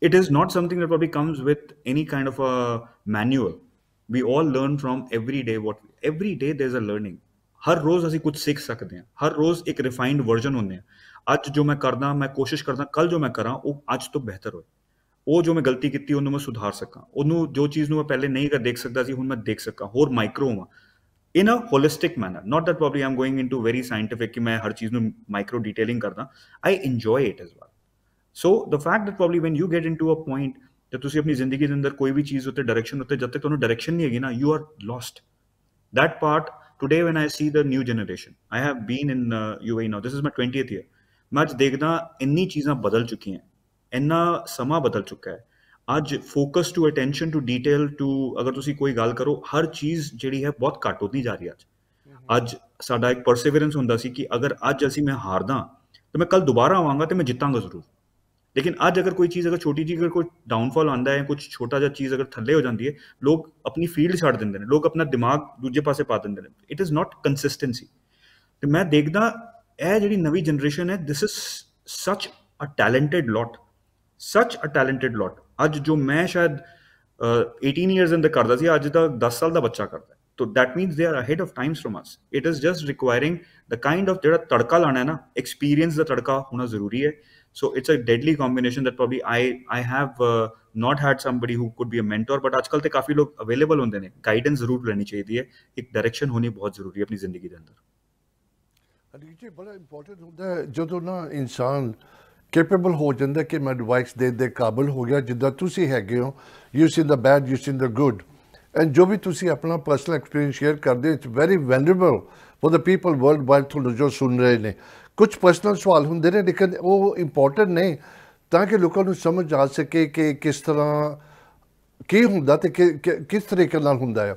it is not something that probably comes with any kind of a manual we all learn from every day what every day there's a learning हर रोज ਅਸੀਂ ਕੁਝ ਸਿੱਖ ਸਕਦੇ ਹਾਂ ਹਰ ਰੋਜ਼ ਇੱਕ refined version ਹੁੰਦੇ ਆ ਅੱਜ ਜੋ ਮੈਂ ਕਰਦਾ ਮੈਂ ਕੋਸ਼ਿਸ਼ ਕਰਦਾ ਕੱਲ ਜੋ ਮੈਂ ਕਰਾਂ ਉਹ ਅੱਜ ਤੋਂ ਬਿਹਤਰ ਹੋਵੇ ਉਹ ਜੋ ਮੈਂ ਗਲਤੀ ਕੀਤੀ ਉਹਨੂੰ ਮੈਂ ਸੁਧਾਰ ਸਕਾਂ ਉਹਨੂੰ ਜੋ ਚੀਜ਼ ਨੂੰ ਮੈਂ ਪਹਿਲੇ ਨਹੀਂ ਕਰ ਦੇਖ ਸਕਦਾ ਸੀ ਹੁਣ ਮੈਂ ਦੇਖ ਸਕਾਂ ਹੋਰ ਮਾਈਕਰੋ ਹਾਂ in a holistic manner not that probably I'm going into very scientific ਕਿ ਮੈਂ ਹਰ ਚੀਜ਼ ਨੂੰ ਮਾਈਕਰੋ ਡੀਟੇਲਿੰਗ ਕਰਦਾ I enjoy it as well so the fact that probably when you get into a point ਤੇ ਤੁਸੀਂ ਆਪਣੀ ਜ਼ਿੰਦਗੀ ਦੇ ਅੰਦਰ ਕੋਈ ਵੀ ਚੀਜ਼ ਉੱਤੇ ਡਾਇਰੈਕਸ਼ਨ ਉੱਤੇ ਜਦ ਤੱਕ ਤੁਹਾਨੂੰ ਡਾਇਰੈਕਸ਼ਨ ਨਹੀਂ ਹੈਗੀ ਨਾ you are lost that part today when I see the new generation I have been in UAE now this is my 20th year ਮੈਂ ਅੱਜ ਦੇਖਦਾ ਇੰਨੀ ਚੀਜ਼ਾਂ ਬਦਲ ਚੁੱਕੀਆਂ ਇੰਨਾ ਸਮਾਂ ਬਦਲ ਚੁੱਕਾ ਹੈ ਅੱਜ focus to attention to detail to ਅਗਰ ਤੁਸੀਂ ਕੋਈ ਗੱਲ ਕਰੋ ਹਰ ਚੀਜ਼ ਜਿਹੜੀ ਹੈ ਬਹੁਤ ਘੱਟ ਹੁੰਦੀ ਜਾ ਰਹੀ ਹੈ ਅੱਜ ਅੱਜ ਸਾਡਾ ਇੱਕ ਪਰਸੇਵਰੈਂਸ ਹੁੰਦਾ ਸੀ ਕਿ ਅਗਰ ਅੱਜ ਅਸੀਂ ਮੈਂ ਹਾਰਦਾ ਤਾਂ ਮੈਂ ਕੱਲ ਦੁਬਾਰਾ ਆਵਾਂਗਾ ਤੇ ਮੈਂ ਜਿੱਤਾਂਗਾ ਜ਼ਰੂਰ ਲੇਕਿਨ ਅੱਜ ਅਗਰ ਕੋਈ ਚੀਜ਼ ਅਗਰ ਛੋਟੀ ਜਿਹੀ ਅਗਰ ਕੋਈ ਡਾਊਨਫਾਲ ਆਂਦਾ ਹੈ ਕੁਝ ਛੋਟਾ ਜਿਹਾ ਚੀਜ਼ ਅਗਰ ਥੱਲੇ ਹੋ ਜਾਂਦੀ ਹੈ ਲੋਕ ਆਪਣੀ ਫੀਲਡ ਛੱਡ ਦਿੰਦੇ ਨੇ ਲੋਕ ਆਪਣਾ ਦਿਮਾਗ ਦੂਜੇ ਪਾਸੇ ਪਾ ਦਿੰਦੇ ਨੇ ਇਟ ਇਜ਼ ਨਾਟ ਕੰਸਿਸਟੈਂਸੀ ਤੇ ਮੈਂ ਦੇਖਦਾ ਇਹ ਜਿਹੜੀ ਨਵੀਂ ਜਨਰੇਸ਼ਨ ਹੈ ਥਿਸ ਇਜ਼ ਸੱਚ ਅ ਟੈਲੈਂਟਡ ਲੋਟ ਸੱਚ ਅ ਟੈਲੈਂਟਡ ਲੋਟ ਅੱਜ मैं शायद एटीन 18 अंदर करता ਕਰਦਾ ਸੀ ਅੱਜ ਦਾ 10 ਸਾਲ ਦਾ ਬੱਚਾ ਕਰਦਾ तो that means they are ahead of times from us it is just requiring the kind of जेड़ा तड़का लाना है ना एक्सपीरियंस का तड़का होना जरूरी है so it's a deadly combination that probably I I have not had somebody who could be a mentor but आजकल तो काफी लोग अवेलेबल होंगे ने गाइडेंस जरूर लेनी चाहिए है एक डायरेक्शन होनी बहुत जरूरी है अपनी जिंदगी के अंदर ਅਲੀਜੇ ਬੜਾ ਇੰਪੋਰਟੈਂਟ ਹੁੰਦਾ ਜਦੋਂ ਨਾ ਇਨਸਾਨ ਕੈਪੇਬਲ ਹੋ ਜਾਂਦਾ ਕਿ ਮੈਂ ਐਡਵਾਈਸ ਦੇ ਦੇ ਕਾਬਿਲ ਹੋ ਗਿਆ ਜਿੱਦਾਂ ਤੁਸੀਂ ਹੈਗੇ ਹੋ you see in the bad you see in the good and ਜੋ ਵੀ ਤੁਸੀਂ ਆਪਣਾ ਪਰਸਨਲ ਐਕਸਪੀਰੀਅੰਸ ਸ਼ੇਅਰ ਕਰਦੇ it's very valuable for the people world wide ਤੁਹਾਨੂੰ ਜੋ ਸੁਣ ਰਹੇ ਨੇ ਕੁਝ ਪਰਸਨਲ ਸਵਾਲ ਹੁੰਦੇ ਨੇ ਲੇਕਿਨ ਉਹ ਇੰਪੋਰਟੈਂਟ ਨੇ ਤਾਂ ਕਿ ਲੋਕਾਂ ਨੂੰ ਸਮਝ ਆ ਸਕੇ ਕਿ ਕਿਸ ਤਰ੍ਹਾਂ ਕੀ ਹੁੰਦਾ ਤੇ ਕਿਸ ਤਰੀਕੇ ਨਾਲ ਹੁੰਦਾ ਹੈ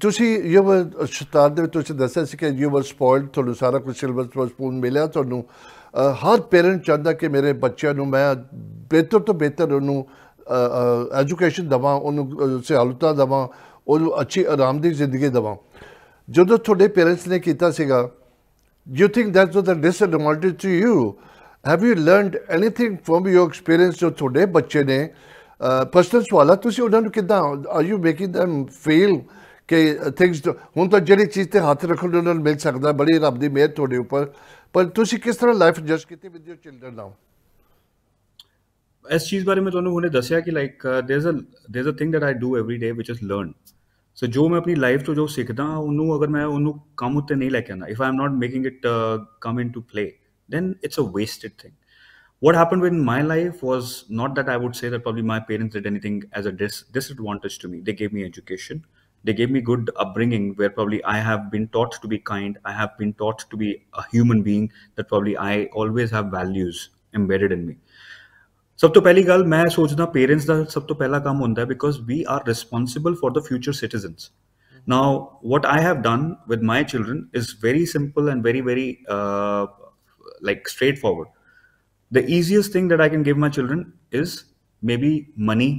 ਤੁਸੀਂ ਯੂ ਵਰ ਸ਼ਤਾਨ ਦੇ ਵਿੱਚ ਤੁਸੀਂ ਦੱਸਿਆ ਸੀ ਕਿ ਯੂ ਵਰ ਸਪੋਇਲਡ ਤੁਹਾਨੂੰ ਸਾਰਾ ਕੁਝ ਸਿਲਵਰ ਸਪੂਨ ਮਿਲਿਆ ਤੁਹਾਨੂੰ ਹਰ ਪੇਰੈਂਟ ਚਾਹੁੰਦਾ ਕਿ ਮੇਰੇ ਬੱਚਿਆਂ ਨੂੰ ਮੈਂ ਬਿਹਤਰ ਤੋਂ ਬਿਹਤਰ ਉਹਨੂੰ ਐਜੂਕੇਸ਼ਨ ਦਵਾਂ ਉਹਨੂੰ ਸਹਾਲਤਾ ਦਵਾਂ ਉਹਨੂੰ ਅੱਛੀ ਦੀ ਜ਼ਿੰਦਗੀ ਦਵਾਂ ਜਦੋਂ ਤੁਹਾਡੇ ਪੇਰੈਂਟਸ ਨੇ ਕੀਤਾ ਸੀਗਾ you think that's was a disadvantage to you have you learned anything from your experience ਜੋ ਤੁਹਾਡੇ ਬੱਚੇ ਨੇ ਪਰਸਨਲ ਸਵਾਲਾ ਤੁਸੀਂ ਉਹਨਾਂ ਨੂੰ ਕਿਦਾਂ are you making them feel ਕਿ ਥਿੰਗਸ ਹੁਣ ਤਾਂ ਜਿਹੜੀ ਚੀਜ਼ ਤੇ ਹੱਥ ਰੱਖਣ ਨੂੰ ਉਹਨਾਂ ਮਿਲ ਸਕਦਾ ਬੜੀ ਰੱਬ ਦੀ ਮਿਹਰ ਤੁਹਾਡੇ ਉੱਪਰ ਪਰ ਤੁਸੀਂ ਕਿਸ ਤਰ੍ਹਾਂ ਲਾਈਫ ਜਜ ਕੀਤੀ ਵਿਦ ਯੂ ਚਿਲਡਰਨ ਨਾਓ ਇਸ ਚੀਜ਼ ਬਾਰੇ ਮੈਂ ਤੁਹਾਨੂੰ ਹੁਣੇ ਦੱਸਿਆ ਕਿ ਲਾਈਕ ਦੇਰ is a there is a thing that I do every day which is learn so ਜੋ ਮੈਂ ਆਪਣੀ ਲਾਈਫ ਤੋਂ ਜੋ ਸਿੱਖਦਾ ਉਹਨੂੰ ਅਗਰ ਮੈਂ ਉਹਨੂੰ ਕੰਮ ਉੱਤੇ ਨਹੀਂ ਲੈ ਕੇ ਆਉਂਦਾ if I am not making it come into play then it's a wasted thing what happened in my life was not that i would say that probably my parents did anything as a dis disadvantage to me they gave me education they gave me good upbringing where probably i have been taught to be kind i have been taught to be a human being that probably i always have values embedded in me ਸਭ ਤੋਂ ਪਹਿਲੀ ਗੱਲ ਮੈਂ ਸੋਚਦਾ parents ਦਾ ਸਭ ਤੋਂ ਪਹਿਲਾ ਕੰਮ ਹੁੰਦਾ because we are responsible for the future citizens now what i have done with my children is very simple and very very uh, like straightforward the easiest thing that i can give my children is maybe money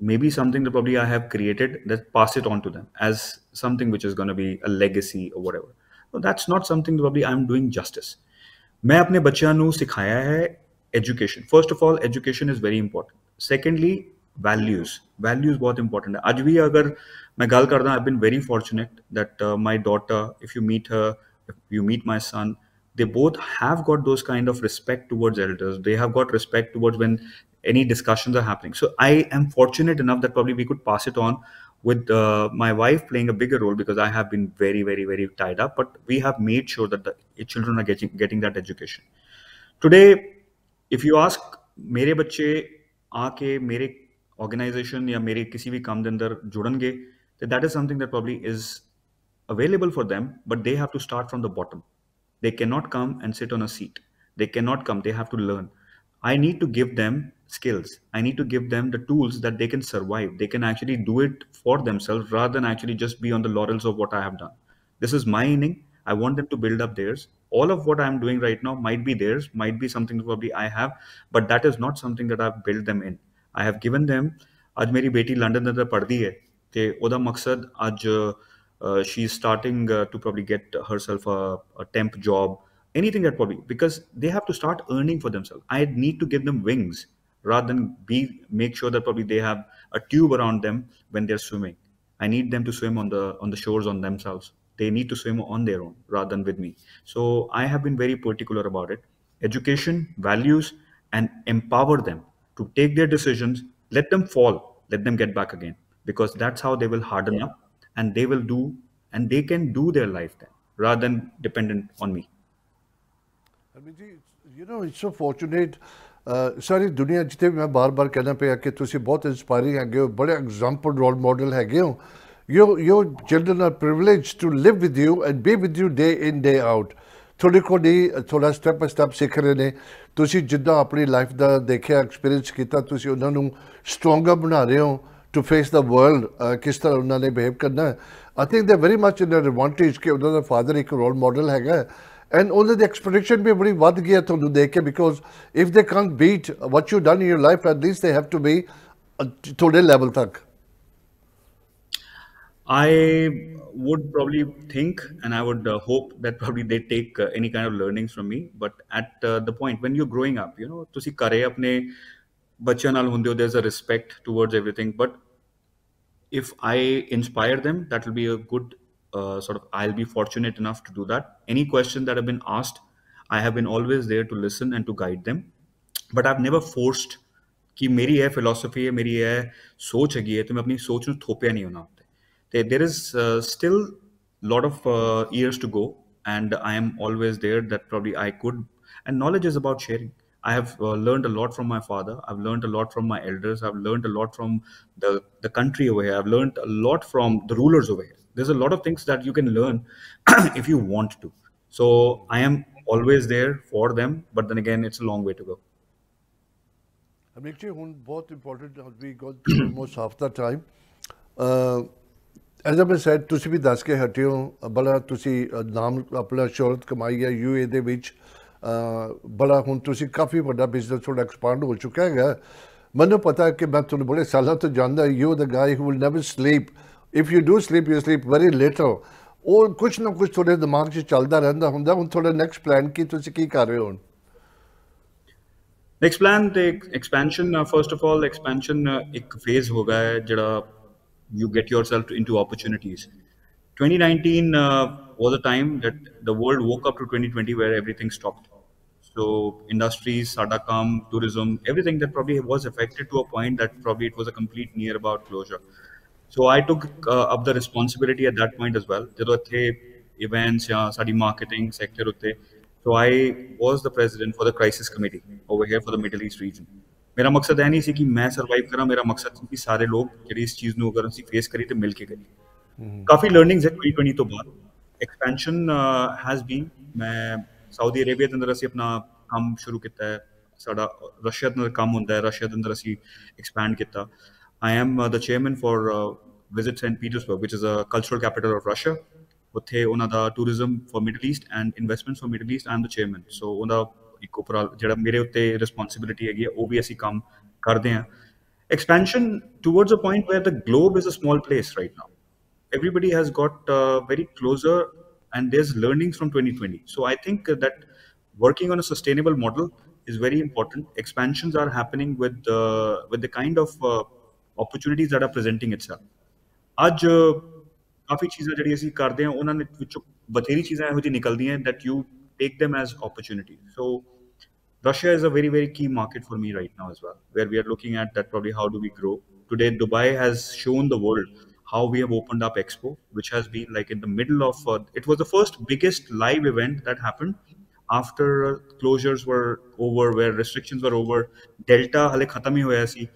maybe something that probably I have created that pass it on to them as something which is going to be a legacy or whatever. So that's not something that probably I'm doing justice. I have taught my education. ਹੈ education first of all education is important. Important values. Values values important. Today, ਹੈ ਅੱਜ ਵੀ ਅਗਰ ਮੈਂ ਗੱਲ ਕਰਦਾ I been if you meet my daughter if you meet son they both have got those kind of respect towards elders they have got respect towards when any discussions are happening. So I am fortunate enough that probably we could pass it on with uh, my wife playing a bigger role because I have been very, very, very tied up. But we have made sure that the children are getting getting that education. Today, if you ask mere bache aake mere organization ya mere kisi bhi kam dindar judange, that is something that probably is available for them, but they have to start from the bottom. They cannot come and sit on a seat. They cannot come. They have to learn. I need to give them skills i need to give them the tools that they can survive they can actually do it for themselves rather than actually just be on the laurels of what i have done this is my inning i want them to build up theirs all of what i'm doing right now might be theirs might be something probably i have but that is not something that i've built them in i have given them आज मेरी बेटी London अंदर पढ़ती है ते ओदा मकसद आज she is starting to probably get her a temp job, anything that probably because they have to start earning for themselves i need to give them wings rather than be make sure that probably they have a tube around them when they're swimming. I need them to swim on the on the shores on themselves. They need to swim on their own rather than with me. So I have been very particular about it. Education, values, and empower them to take their decisions. Let them fall. Let them get back again because that's how they will harden yeah. up and they will do and they can do their life then rather than dependent on me. I mean, you know, it's so fortunate ਸਾਰੀ ਦੁਨੀਆ ਜਿੱਥੇ ਵੀ ਮੈਂ ਬਾਰ-ਬਾਰ ਕਹਿੰਦਾ ਪਿਆ ਕਿ ਤੁਸੀਂ ਬਹੁਤ ਇਨਸਪਾਇਰਿੰਗ ਹੈਗੇ ਹੋ ਬੜੇ ਐਗਜ਼ਾਮਪਲ ਰੋਲ ਮਾਡਲ ਹੈਗੇ ਹੋ you you children are privilege to live with you and be with you day in day out ਤੁਹਾਡੇ ਕੋਲ ਦੀ ਥੋੜਾ ਸਟੈਪ ਬਾਈ ਸਟੈਪ ਸਿੱਖ ਰਹੇ ਨੇ ਤੁਸੀਂ ਜਿੱਦਾਂ ਆਪਣੀ ਲਾਈਫ ਦਾ ਦੇਖਿਆ ਐਕਸਪੀਰੀਅੰਸ ਕੀਤਾ ਤੁਸੀਂ ਉਹਨਾਂ ਨੂੰ ਸਟਰੋਂਗਰ ਬਣਾ ਰਹੇ ਹੋ ਟੂ ਫੇਸ ਦਾ ਵਰਲਡ ਕਿਸ ਤਰ੍ਹਾਂ ਉਹਨਾਂ ਨੇ ਬਿਹੇਵ ਕਰਨਾ I think they very much in advantage ਕਿ ਉਹਨਾਂ ਦਾ ਫਾਦਰ ਇੱਕ ਰੋਲ ਮਾਡਲ ਹੈਗਾ and only the expectation ਵੀ ਬੜੀ ਵੱਧ ਗਈ ਤੁਹਾਨੂੰ because if they can't beat what you've done in your life, at least they have to be ਤੁਹਾਡੇ uh, level ਤੱਕ I would probably think and I would uh, hope that probably they take uh, any kind of learnings from me but at uh, the point when you're growing up you know ਤੁਸੀਂ ਘਰੇ ਆਪਣੇ ਬੱਚਿਆਂ ਨਾਲ ਹੁੰਦੇ ਹੋ there's a respect towards everything but if I inspire them that will be a good uh, sort of I'll be fortunate enough to do that. Any question that have been asked, I have been always there to listen and to guide them. But I've never forced कि मेरी यह philosophy है मेरी यह सोच हैगी है तो मैं अपनी सोच में थोपिया uh, lot of uh, years to go and i am always there that probably i could and knowledge is about sharing i have uh, learned a lot from my father i've learned a lot from my elders i've learned a lot from the the country over here i've learned a lot from the rulers over here there's a lot of things that you can learn if you want to so i am always there for them but then again it's a long way to go ਅਮਿਕਚੀ ਹੁਣ ਬਹੁਤ important we got most half the time as a said ਤੁਸੀਂ ਵੀ ਦੱਸ ਕੇ ਹਟੇ ਹੋ ਬੜਾ ਤੁਸੀਂ ਨਾਮ ਆਪਣਾ ਸ਼ੋਹਰਤ ਕਮਾਈ ਹੈ ਯੂਏ ਦੇ ਵਿੱਚ ਬੜਾ ਹੁਣ ਤੁਸੀਂ ਕਾਫੀ ਵੱਡਾ ਬਿਜ਼ਨਸ ਤੁਹਾਡਾ ਐਕਸਪਾਂਡ ਹੋ ਚੁੱਕਾ ਹੈਗਾ ਮੈਨੂੰ ਪਤਾ ਕਿ ਮੈਂ ਤੁਹਾਨੂੰ ਬੜੇ ਸਾਲਾਂ ਤੋਂ ਜਾਣਦਾ you the guy who will never sleep if you do sleep you sleep very little ਉਹ ਕੁਝ ਨਾ ਕੁਝ ਤੁਹਾਡੇ ਦਿਮਾਗ 'ਚ ਚੱਲਦਾ ਰਹਿੰਦਾ ਹੁੰਦਾ ਹੁਣ ਤੁਹਾਡਾ ਨੈਕਸਟ ਪਲਾਨ ਕੀ ਤੁਸੀਂ ਕੀ ਕਰ ਰਹੇ ਹੋ ਹੁਣ ਨੈਕਸਟ ਪਲਾਨ ਤੇ expansion first of all expansion ਇੱਕ ਫੇਜ਼ ਹੋ ਗਿਆ ਹੈ ਜਿਹੜਾ you get yourself into opportunities 2019 was a time that the world woke up to 2020 where everything stopped so industries sada kam tourism everything that probably was affected to a point that probably it was a complete near about closure so i took uh, up the responsibility at that point as well ਜਦੋਂ ਇੱਥੇ events ਜਾਂ ਸਾਡੀ marketing sector ਉੱਤੇ so i was the president for the crisis committee over here for the middle east region ਮੇਰਾ ਮਕਸਦ ਇਹ ਨਹੀਂ ਸੀ ਕਿ ਮੈਂ ਸਰਵਾਈਵ ਕਰਾਂ ਮੇਰਾ ਮਕਸਦ ਸੀ ਕਿ ਸਾਰੇ ਲੋਕ ਜਿਹੜੀ ਇਸ ਚੀਜ਼ ਨੂੰ ਅਗਰ ਅਸੀਂ ਫੇਸ ਕਰੀ ਤੇ ਮਿਲ ਕੇ ਕਰੀ ਕਾਫੀ ਲਰਨਿੰਗਸ ਹੈ 2020 ਤੋਂ ਬਾਅਦ ਐਕਸਪੈਂਸ਼ਨ ਹੈਜ਼ ਬੀਨ ਮੈਂ ਸਾਊਦੀ ਅਰੇਬੀਆ ਦੇ ਅੰਦਰ ਅਸੀਂ ਆਪਣਾ ਕੰਮ ਸ਼ੁਰੂ ਕੀਤਾ ਹੈ ਸਾਡਾ ਰਸ਼ੀਆ ਦੇ ਅੰਦਰ ਕੰਮ ਹੁੰਦਾ ਹੈ ਰਸ਼ੀਆ ਦੇ ਅੰਦਰ ਅਸੀਂ ਐਕਸਪੈਂਡ ਕੀਤਾ I am the chairman for visit St. Petersburg, which is a cultural capital of Russia. ਉੱਥੇ ਉਹਨਾਂ ਦਾ tourism for Middle East and investments for Middle East am I chairman so ਉਹਦਾ ਇੱਕ on ਜਿਹੜਾ ਮੇਰੇ ਉੱਤੇ ਰਿਸਪੌਂਸਿਬਿਲਿਟੀ ਹੈਗੀ ਉਹ ਵੀ ਅਸੀਂ ਕੰਮ ਕਰਦੇ ਆ expansion towards a point where the globe is a small place right now everybody has got uh, very closer and there's learnings from 2020 so i think that working on a sustainable model is very important expansions are happening with uh, with the kind of uh, opportunities that are presenting itself ਅੱਜ ਕਾਫੀ ਚੀਜ਼ਾਂ ਜਿਹੜੀਆਂ ਅਸੀਂ ਕਰਦੇ ਆ ਉਹਨਾਂ ਦੇ ਵਿੱਚੋਂ ਬਥੇਰੀ ਚੀਜ਼ਾਂ ਇਹੋ ਜਿਹੀ ਨਿਕਲਦੀਆਂ that you take them as opportunity so russia is a very very key market for me right now as well where we are looking at that probably how do we grow today dubai has shown the world how we have opened up Expo, which has been like in the middle of uh, it was the first biggest live event that happened after closures were over, where restrictions were over. Delta hale khatam hi hoya si.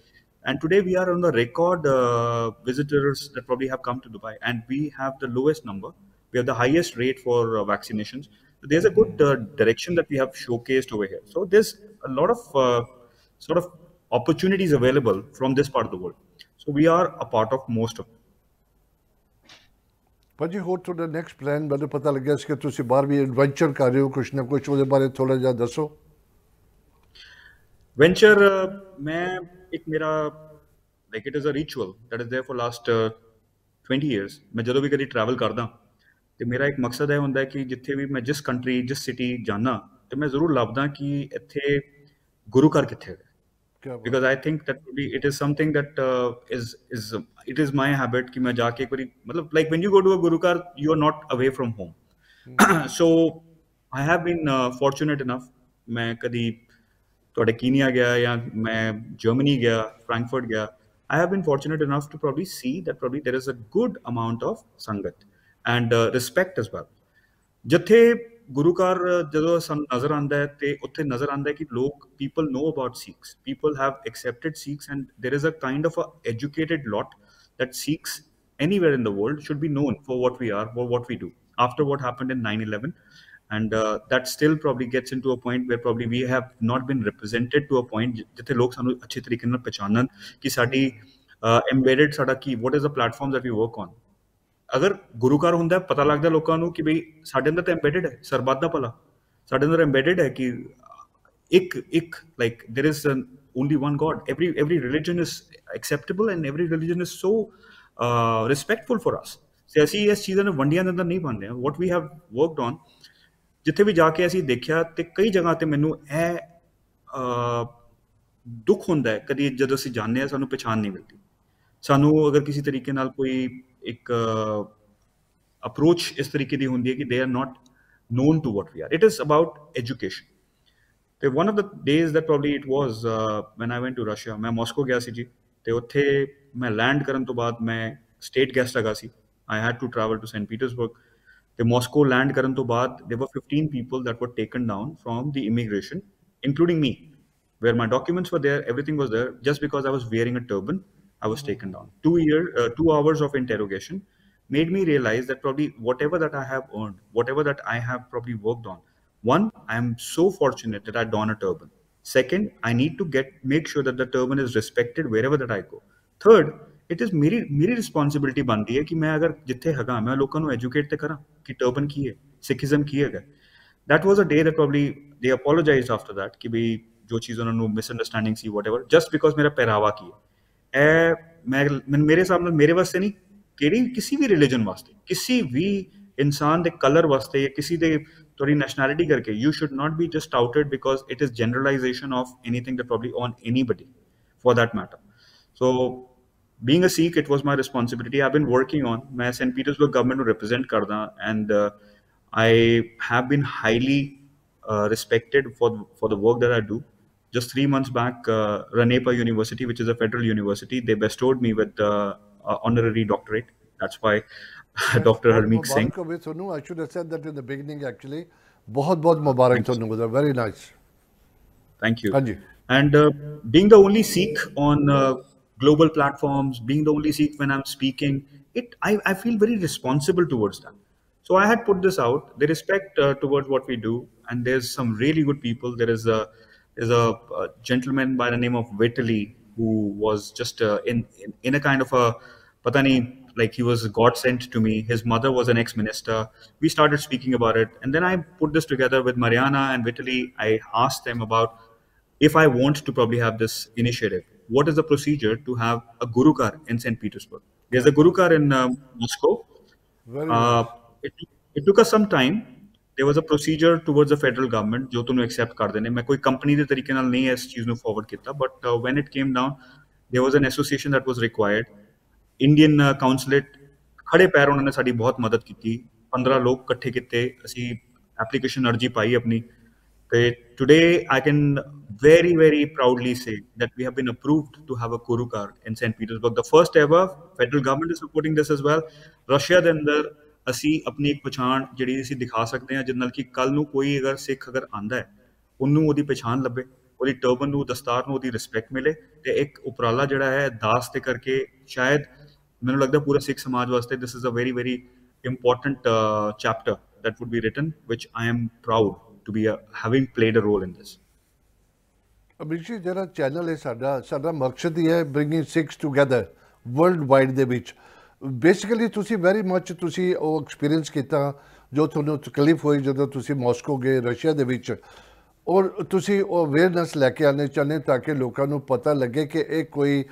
And today we are on the record uh, visitors that probably have come to Dubai, and we have the lowest number. We have the highest rate for uh, vaccinations. So there's a good uh, direction that we have showcased over here. So there's a lot of uh, sort of opportunities available from this part of the world. So we are a part of most of them. ਭਾਜੀ ਹੋਰ ਤੁਹਾਡਾ next plan ਮੈਨੂੰ ਪਤਾ ਲੱਗਿਆ ਸੀ ਕਿ ਤੁਸੀਂ ਬਾਹਰ ਵੀ adventure ਕਰ ਰਹੇ ਹੋ ਕੁਝ ਨਾ ਕੁਝ ਉਹਦੇ ਬਾਰੇ ਥੋੜਾ ਜਿਹਾ ਦੱਸੋ ਵੈਂਚਰ ਮੈਂ एक मेरा like it is a ritual that is there for last 20 years मैं ਜਦੋਂ ਵੀ ਕਦੀ ਟਰੈਵਲ ਕਰਦਾ ਤੇ ਮੇਰਾ ਇੱਕ ਮਕਸਦ ਇਹ ਹੁੰਦਾ ਕਿ ਜਿੱਥੇ ਵੀ ਮੈਂ ਜਿਸ ਕੰਟਰੀ ਜਿਸ ਸਿਟੀ ਜਾਣਾ ਤੇ ਮੈਂ ਜ਼ਰੂਰ ਲੱਭਦਾ ਕਿ ਇੱਥੇ ਗੁਰੂ ਘਰ ਕਿੱਥੇ ਹੈ because I think that be it is something that is is it is my habit ਕਿ ਮੈਂ ਜਾ ਕੇ ਕੋਈ ਮਤਲਬ like when you go to a ਗੁਰੂ ਘਰ you are not away from home so I have been fortunate enough ਮੈਂ ਕਦੀ थोड़ा कीनिया गया या मैं जर्मनी गया फ्रैंकफर्ट गया I have been fortunate enough to probably see that probably there is a good amount of sangat and respect ਇਸ ਬਾਤ ਜਿੱਥੇ ਗੁਰੂਕਾਰ ਜਦੋਂ ਸਾਨੂੰ ਨਜ਼ਰ ਆਂਦਾ ਹੈ ਤੇ ਉੱਥੇ ਨਜ਼ਰ ਆਂਦਾ ਹੈ ਕਿ ਲੋਕ people know about Sikhs people have accepted Sikhs and there is a kind of a educated lot that Sikhs anywhere in the world should be known for what we are for what we do after what happened in 9/11 and uh, that still probably gets into a point where probably we have not been represented to a point ਜਿੱਥੇ ਲੋਕ ਸਾਨੂੰ ਅੱਛੇ ਤਰੀਕੇ ਨਾਲ ਪਛਾਣਨ ਕਿ ਸਾਡੀ embedded ਸਾਡਾ ਕੀ what is a platform that we work on ਅਗਰ ਗੁਰੂਕਾਰ ਹੁੰਦਾ ਪਤਾ ਲੱਗਦਾ ਲੋਕਾਂ ਨੂੰ ਕਿ ਬਈ ਸਾਡੇ ਅੰਦਰ ਤਾਂ ਐਮਬੈਡਡ ਹੈ ਸਰਬੱਤ ਦਾ ਭਲਾ ਸਾਡੇ ਅੰਦਰ ਐਮਬੈਡਡ ਹੈ ਕਿ ਇੱਕ ਇੱਕ like there is only one god every every religion is acceptable and every religion is so uh, respectful for us ਸਿਆਸੀ ਇਸ ਚੀਜ਼ਾਂ ਨੂੰ ਵੰਡੀਆਂ ਦੇ ਅੰਦਰ ਨਹੀਂ ਪਾਉਂਦੇ what we have worked on ਜਿੱਥੇ ਵੀ ਜਾ ਕੇ ਅਸੀਂ ਦੇਖਿਆ ਤੇ ਕਈ ਜਗ੍ਹਾ ਤੇ ਮੈਨੂੰ ਇਹ ਦੁੱਖ ਹੁੰਦਾ ਹੈ ਕਦੀ ਜਦੋਂ ਅਸੀਂ ਜਾਂਦੇ ਆ ਸਾਨੂੰ ਪਛਾਣ ਨਹੀਂ ਮਿਲਦੀ ਸਾਨੂੰ ਅਗਰ ਕਿਸੇ ਤਰੀਕੇ ਨਾਲ ਕੋਈ ਇੱਕ ਅਪਰੋਚ ਇਸ ਤਰੀਕੇ ਦੀ ਹੁੰਦੀ ਹੈ ਕਿ they are not known to what we are it is about education ਤੇ one of the days that probably it was when I went to Russia ਮੈਂ ਮਾਸਕੋ ਗਿਆ ਸੀ ਜੀ ਤੇ ਉੱਥੇ ਮੈਂ ਲੈਂਡ ਕਰਨ ਤੋਂ ਬਾਅਦ ਮੈਂ ਸਟੇਟ ਗੈਸਟ ਲਗਾ ਸੀ I had to travel to Saint Petersburg the Moscow land karan there were 15 people that were taken down from the immigration, including me, where my documents were there, everything was there, just because I was wearing a turban, I was mm-hmm. taken down. Two year, uh, two hours of interrogation made me realize that probably whatever that I have earned, whatever that I have probably worked on, one, I am so fortunate that I don a turban. Second, I need to get make sure that the turban is respected wherever that I go. Third, it is ਮੇਰੀ ਮੇਰੀ responsibility ਬਣਦੀ ਹੈ ਕਿ ਮੈਂ ਅਗਰ ਜਿੱਥੇ ਹੈਗਾ ਮੈਂ ਲੋਕਾਂ ਨੂੰ ਐਜੂਕੇਟ ਤੇ ਕਰਾਂ कि टर्बन की है सिखिज्म की है that was a day that probably they apologize after that कि भाई ਜੋ ਚੀਜ਼ ਉਹਨਾਂ ਨੂੰ ਮਿਸਅੰਡਰਸਟੈਂਡਿੰਗ ਸੀ ਵਾਟਐਵਰ ਜਸਟ ਬਿਕੋਜ਼ ਮੇਰਾ ਪਹਿਰਾਵਾ ਕੀ ਹੈ ਇਹ ਮੈਂ ਮੇਰੇ ਸਾਹਮਣੇ ਮੇਰੇ ਵਾਸਤੇ ਨਹੀਂ ਕਿਹੜੀ ਕਿਸੇ ਵੀ ਰਿਲੀਜਨ ਵਾਸਤੇ ਕਿਸੇ ਵੀ ਇਨਸਾਨ ਦੇ ਕਲਰ ਵਾਸਤੇ ਜਾਂ ਕਿਸੇ ਦੇ ਤੁਹਾਡੀ ਨੈਸ਼ਨੈਲਿਟੀ ਕਰਕੇ you should not be just outed because it is generalization of anything that probably on anybody for that matter so being a Sikh, it was my responsibility. I've been working on my St. Petersburg government to represent Karna, and uh, I have been highly uh, respected for for the work that I do. Just three months back, uh, Ranepa University, which is a federal university, they bestowed me with uh, honorary doctorate. That's why yes, Dr. Harmeek Singh. I should have said that in the beginning, actually. बहुत बहुत मुबारक Sonu. Very nice. Thank you. Anji. And uh, being the only Sikh on uh, global platforms, being the only Sikh when I'm speaking. It, I, I feel very responsible towards them. So I had put this out. They respect uh, towards what we do, and there's some really good people. There is a there's a, a gentleman by the name of Vitaly who was just uh, in, in, in a kind of a patani like he was God sent to me. His mother was an ex-minister. We started speaking about it, and then I put this together with Mariana and Vitaly. I asked them about if I want to probably have this initiative what is the procedure to have a Gurukar in St. Petersburg? There's a Gurukar in um, Moscow. Uh, it, it took us some time there was a procedure towards the federal government ਜੋ ਤੁਹਾਨੂੰ accept ਕਰਦੇ ਨੇ ਮੈਂ ਕੋਈ company ਦੇ ਤਰੀਕੇ ਨਾਲ ਨਹੀਂ ਇਸ ਚੀਜ਼ ਨੂੰ ਫਾਰਵਰਡ ਕੀਤਾ but when it came down there was an association that was required Indian consulate ਖੜੇ ਪੈਰ ਉਹਨਾਂ ਨੇ ਸਾਡੀ ਬਹੁਤ ਮਦਦ ਕੀਤੀ 15 ਲੋਕ ਇਕੱਠੇ ਕੀਤੇ ਅਸੀਂ ਐਪਲੀਕੇਸ਼ਨ ਅਰਜੀ ਪਾਈ ਆਪਣੀ today, I can very, very proudly say that we have been approved to have a Koru card in St. Petersburg. The first ever, federal government is supporting this as well. Russia then ਅੰਦਰ ਅਸੀਂ ਆਪਣੀ ਇੱਕ ਪਛਾਣ ਜਿਹੜੀ ਅਸੀਂ ਦਿਖਾ ਸਕਦੇ ਹਾਂ ਜਿਹਦੇ ਨਾਲ ਕਿ ਕੱਲ ਨੂੰ ਕੋਈ ਅਗਰ ਸਿੱਖ ਅਗਰ ਆਂਦਾ ਹੈ ਉਹਨੂੰ ਉਹਦੀ ਪਛਾਣ ਲੱਭੇ ਉਹਦੀ ਟਰਬਨ ਨੂੰ ਦਸਤਾਰ ਨੂੰ ਉਹਦੀ ਰਿਸਪੈਕਟ ਮਿਲੇ ਤੇ ਇੱਕ ਉਪਰਾਲਾ ਜਿਹੜਾ ਹੈ ਦਾਸ ਤੇ ਕਰਕੇ ਸ਼ਾਇਦ ਮੈਨੂੰ ਲੱਗਦਾ ਪੂਰਾ ਸਿੱਖ ਸਮਾਜ ਵਾਸਤੇ this is a very very important chapter that would be written which i am proud to be a, having played a role in this. Abhishek ਜਿਹੜਾ ਚੈਨਲ ਹੈ ਸਾਡਾ ਸਾਡਾ ਮਕਸਦ ਹੀ ਹੈ bringing Sikhs together world wide ਦੇ ਵਿੱਚ ਬੇਸਿਕਲੀ ਤੁਸੀਂ ਵੈਰੀ ਮੱਚ ਤੁਸੀਂ ਉਹ ਐਕਸਪੀਰੀਅੰਸ ਕੀਤਾ ਜੋ ਤੁਹਾਨੂੰ ਤਕਲੀਫ ਹੋਈ ਜਦੋਂ ਤੁਸੀਂ ਮਾਸਕੋ ਗਏ ਰਸ਼ੀਆ ਦੇ ਵਿੱਚ ਔਰ ਤੁਸੀਂ ਉਹ ਅਵੇਅਰਨੈਸ ਲੈ ਕੇ ਆਨੇ ਚਾਹੁੰਦੇ ਤਾਂ ਕਿ ਲੋਕਾਂ ਨੂੰ ਪਤਾ ਲੱਗੇ ਕਿ ਇਹ ਕੋਈ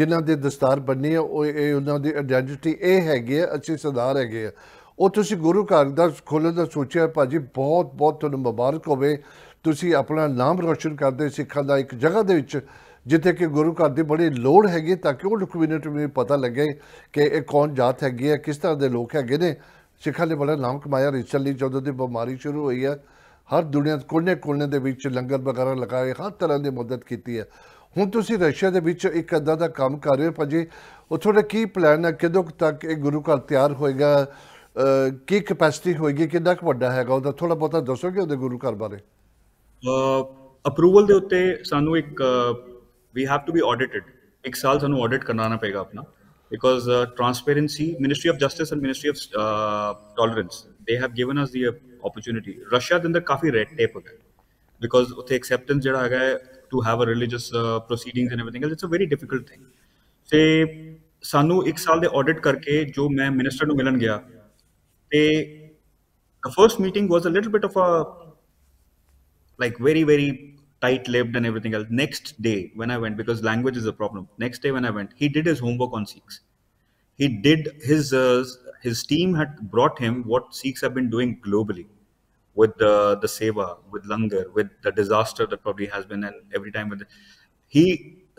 ਜਿਨ੍ਹਾਂ ਦੇ ਦਸਤਾਰ ਬੰਨੀ ਹੈ ਉਹ ਇਹ ਉਹਨਾਂ ਦੀ ਆਇਡੈਂਟੀਟੀ ਇਹ ਹੈਗੀ ਹੈ ਅਸੀਂ ਸਰਦਾਰ ਹੈਗੇ ਆ ਉਹ ਤੁਸੀਂ ਗੁਰੂ ਘਰ ਦਾ ਖੋਲਣ ਦਾ ਸੋਚਿਆ ਭਾਜੀ ਬਹੁਤ ਬਹੁਤ ਤੁਹਾਨੂੰ ਮੁਬਾਰਕ ਹੋਵੇ ਤੁਸੀਂ ਆਪਣਾ ਨਾਮ ਰੋਸ਼ਨ ਕਰਦੇ ਸਿੱਖਾਂ ਦਾ ਇੱਕ ਜਗ੍ਹਾ ਦੇ ਵਿੱਚ ਜਿੱਥੇ ਕਿ ਗੁਰੂ ਘਰ ਦੀ ਬੜੀ ਲੋੜ ਹੈਗੀ ਤਾਂ ਕਿ ਉਹ ਕਮਿਊਨਿਟੀ ਨੂੰ ਪਤਾ ਲੱਗੇ ਕਿ ਇਹ ਕੌਣ ਜਾਤ ਹੈਗੀ ਹੈ ਕਿਸ ਤਰ੍ਹਾਂ ਦੇ ਲੋਕ ਹੈਗੇ ਨੇ ਸਿੱਖਾਂ ਨੇ ਬੜਾ ਨਾਮ ਕਮਾਇਆ ਰਿਚਲੀ ਜਦੋਂ ਦੀ ਬਿਮਾਰੀ ਸ਼ੁਰੂ ਹੋਈ ਹੈ ਹਰ ਦੁਨੀਆ ਦੇ ਕੋਨੇ-ਕੋਨੇ ਦੇ ਵਿੱਚ ਲੰਗਰ ਵਗੈਰਾ ਲਗਾਏ ਹਰ ਤਰ੍ਹਾਂ ਦੀ ਮਦਦ ਕੀਤੀ ਹੈ ਹੁਣ ਤੁਸੀਂ ਰਸ਼ੀਆ ਦੇ ਵਿੱਚ ਇੱਕ ਅੱਧਾ ਦਾ ਕੰਮ ਕਰ ਰਹੇ ਹੋ ਭਾਜੀ ਉੱਥੋਂ ਦਾ ਕੀ ਪਲਾਨ ਹੈ ਕਿਦੋਂ ਤੱਕ ਇਹ ਗੁਰੂ ਘਰ ਤਿਆਰ ਹੋਏਗਾ ਕੀ ਕਪੈਸਿਟੀ ਹੋਏਗੀ ਕਿੰਨਾ ਕੁ ਵੱਡਾ ਹੈਗਾ ਉਹਦਾ ਥੋੜਾ ਬਹੁਤਾ ਦੱਸੋਗੇ ਉਹਦੇ ਗੁਰੂ ਘਰ ਬਾਰੇ ਅਪਰੂਵਲ ਦੇ ਉੱਤੇ ਸਾਨੂੰ ਇੱਕ we have to be audited ਇੱਕ ਸਾਲ ਸਾਨੂੰ ਆਡਿਟ ਕਰਨਾਣਾ ਪਏਗਾ ਆਪਣਾ because transparency ministry of justice and ministry of tolerance they have given us the opportunity Russia ਦੇ ਅੰਦਰ ਕਾਫੀ ਰੈਡ ਟੇਪ ਹੈ ਬਿਕੋਜ਼ ਉੱਥੇ ਐਕਸੈਪਟੈਂਸ ਜਿਹੜਾ ਹੈਗਾ to have a religious proceedings and everything it's a very difficult thing say ਸਾਨੂੰ ਇੱਕ ਸਾਲ ਦੇ ਆਡਿਟ ਕਰਕੇ ਜੋ ਮੈਂ ਮਿਨਿਸਟਰ ਨੂੰ ਮਿਲਣ ਗਿਆ they the first meeting was a little bit of a like very very tight lipped and everything else next day when i went because language is a problem next day when i went he did his homework on sikhs he did his uh, his team had brought him what sikhs have been doing globally with the the seva with langar with the disaster that probably has been and every time with the, he